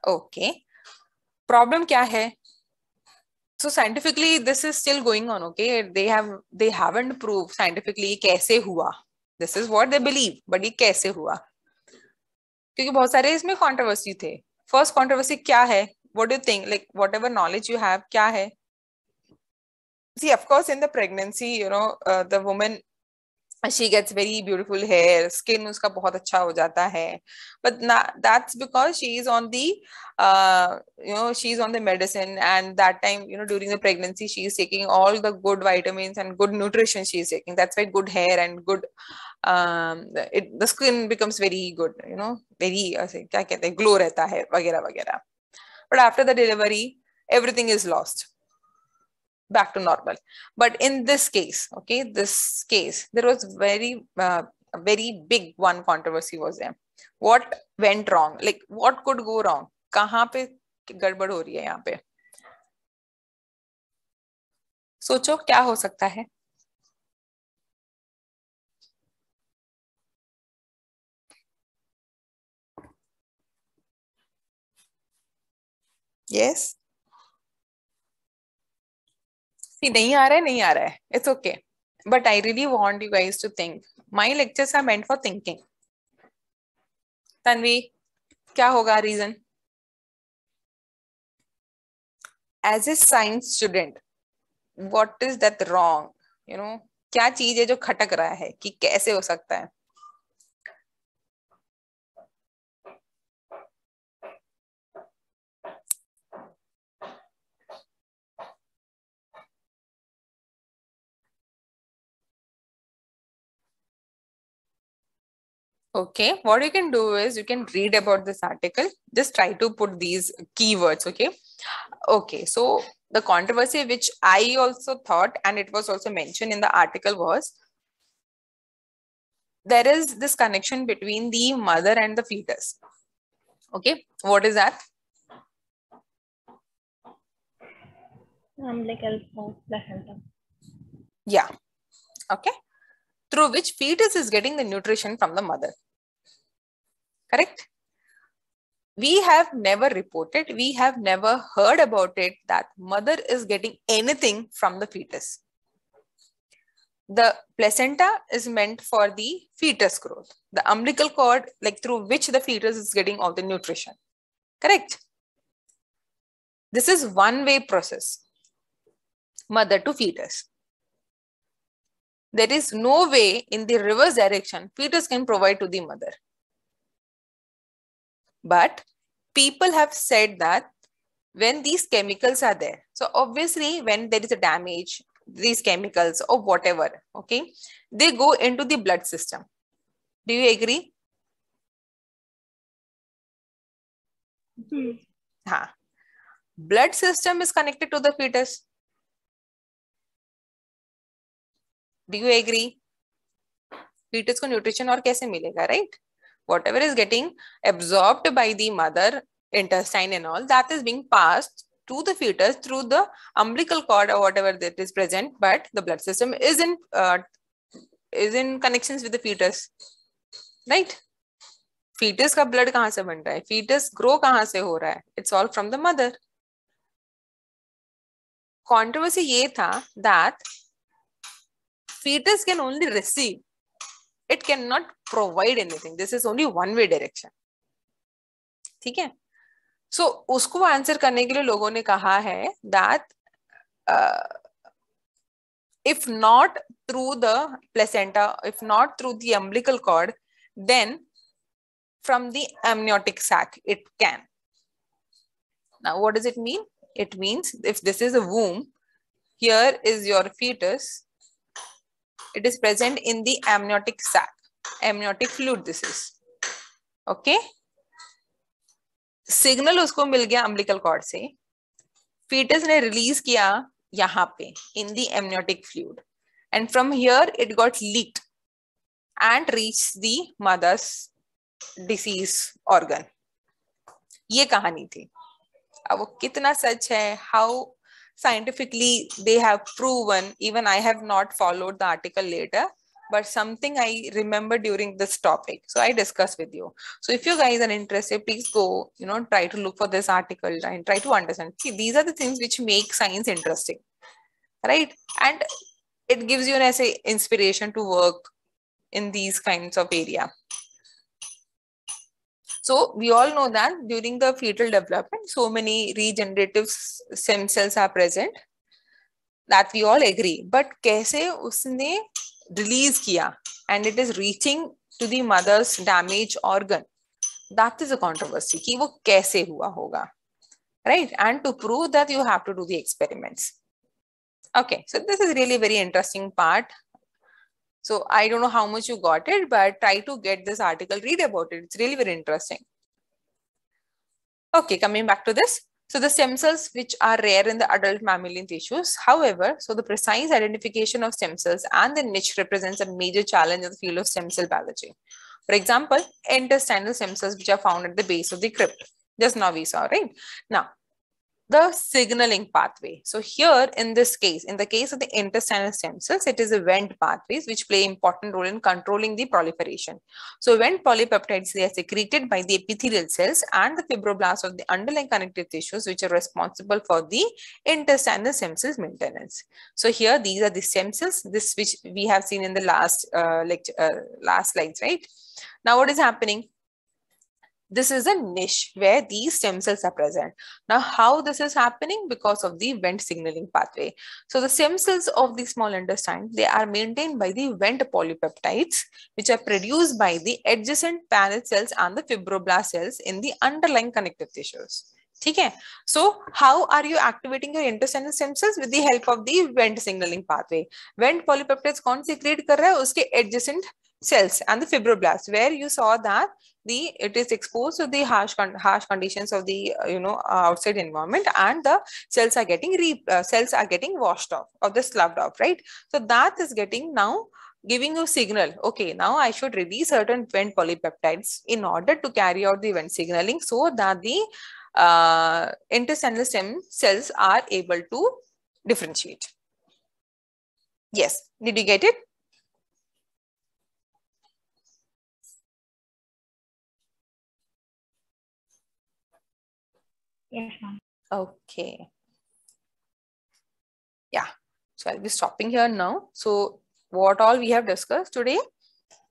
Okay yes, problem okay. क्या है? So scientifically this is still going on okay they have they haven't prove scientifically कैसे हुआ? This is what they believe but ये कैसे हुआ? क्योंकि बहुत सारे इसमें कंट्रोवर्सी थे। फ़र्स्ट कंट्रोवर्सी क्या है? What do you think? Like whatever knowledge you have kya hai see of course in the pregnancy you know uh, the woman she gets very beautiful hair skin uska bahut acha ho jata hai but na, that's because she is on the uh, you know she's on the medicine and that time you know during the pregnancy she is taking all the good vitamins and good nutrition she is taking that's why good hair and good um it, the skin becomes very good you know very कहते हैं glow रहता है वगैरह वगैरह but after the delivery everything is lost back to normal. But in this case, okay, this case, there was very, uh, very big one controversy was there. What went wrong? Like what could go wrong? कहाँ पे गड़बड़ हो रही है यहाँ पे सोचो क्या हो सकता है yes See, नहीं आ रहा है नहीं आ रहा है। It's okay but I really want you guys to think my lectures are meant for thinking Tanvi क्या होगा reason as a science student what is that wrong you know क्या चीज़ है जो खटक रहा है कि कैसे हो सकता है? Okay, what you can do is you can read about this article. Just try to put these keywords. Okay. Okay, so the controversy which I also thought, and it was also mentioned in the article, was there is this connection between the mother and the fetus. Okay, what is that? Yeah. Okay through which fetus is getting the nutrition from the mother. Correct? We have never reported, we have never heard about it that mother is getting anything from the fetus. The placenta is meant for the fetus growth. The umbilical cord, like through which the fetus is getting all the nutrition. Correct? This is one way process. Mother to fetus there is no way in the reverse direction fetus can provide to the mother. But people have said that when these chemicals are there, so obviously when there is a damage, these chemicals or whatever, okay, they go into the blood system. Do you agree? Hmm. Huh. Blood system is connected to the fetus. Do you agree? Fetus को nutrition और कैसे मिलेगा, right? Whatever is getting absorbed by the mother intestine and all, that is being passed to the fetus through the umbilical cord or whatever that is present, but the blood system is in uh, is in connections with the fetus, right? Fetus का blood कहाँ से बन रहा है? Fetus grow कहाँ से हो रहा है? It's all from the mother. Controversy ये था that fetus can only receive. It cannot provide anything. This is only one way direction. ठीक है? सो so, उसको आंसर करने के लिए लोगों ने कहा है that if not through the placenta, if not through the umbilical cord, then from the amniotic sac, it can. Now, what does it mean? It means if this is a womb, here is your fetus. It is present in the amniotic sac, amniotic fluid this is. Okay. Signal उसको मिल गया umbilical cord से foetus ने release किया यहाँ पे in the amniotic fluid and from here it got leaked and reach the mother's disease organ ये कहानी थी अब वो कितना सच है how scientifically they have proven even i have not followed the article later but something I remember during this topic. So I discuss with you. So if you guys are interested, please go, you know, try to look for this article and try to understand. See, these are the things which make science interesting, right? And it gives you an essay inspiration to work in these kinds of area. So we all know that during the fetal development, so many regenerative stem cells are present. That we all agree. But कैसे उसने release kiya and it is reaching to the mother's damaged organ that is a controversy ki wo kaise hua hoga right and to prove that you have to do the experiments okay so this is really very interesting part so i don't know how much you got it but try to get this article read about it it's really very interesting okay coming back to this so the stem cells, which are rare in the adult mammalian tissues, however, so the precise identification of stem cells and the niche represents a major challenge in the field of stem cell biology. For example, intestinal stem cells, which are found at the base of the crypt. Just now we saw, right? Now, the signaling pathway. So here in this case, in the case of the intestinal stem cells, it is the Wnt pathways which play important role in controlling the proliferation. So Wnt polypeptides, they are secreted by the epithelial cells and the fibroblasts of the underlying connective tissues which are responsible for the intestinal stem cells maintenance. So here these are the stem cells, this which we have seen in the last uh, lecture, uh, last slides, right? Now what is happening? this is a niche where these stem cells are present. Now, how this is happening? Because of the Wnt signaling pathway. So the stem cells of the small intestine, they are maintained by the Wnt polypeptides, which are produced by the adjacent Paneth cells and the fibroblast cells in the underlying connective tissues. ठीक है so how are you activating your interstitial stem cells with the help of the Wnt signalling pathway Wnt polypeptides कौन कर रहा है उसके cells and the fibroblasts where you saw that the it is exposed to the harsh harsh conditions of the uh, you know uh, outside environment and the cells are getting re uh, cells are getting washed off or the sloughed off right? So that is getting now giving you signal okay now i should release certain Wnt polypeptides in order to carry out the Wnt signaling so that the uh, intestinal stem cells are able to differentiate. Yes did you get it Yes, ma'am. Okay. Yeah. So I'll be stopping here now. So what all we have discussed today,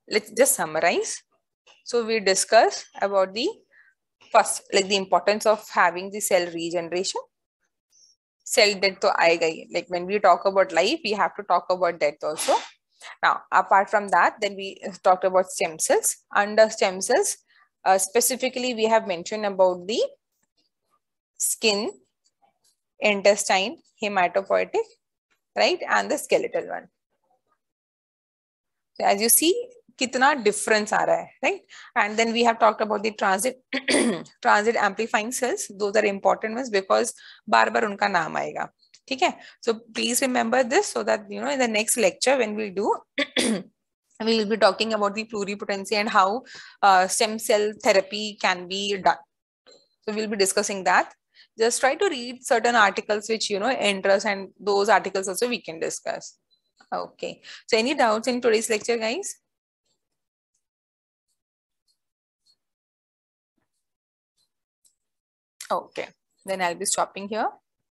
let's just summarize. So we discussed about the first, like the importance of having the cell regeneration. Cell death to Like when we talk about life, we have to talk about death also. Now, apart from that, then we talked about stem cells. Under stem cells, uh, specifically we have mentioned about the skin, intestine, hematopoietic, right? And the skeletal one. So as you see, kitna difference aa hai, right? And then we have talked about the transit (clears throat) transit amplifying cells. Those are important ones because bar bar unka naam aayega. Okay, so please remember this so that you know in the next lecture when we do (clears throat) we will be talking about the pluripotency and how uh, stem cell therapy can be done. So we'll be discussing that. Just try to read certain articles which you know interest and those articles also we can discuss. Okay. So any doubts in today's lecture, guys? Okay. Then I'll be stopping here.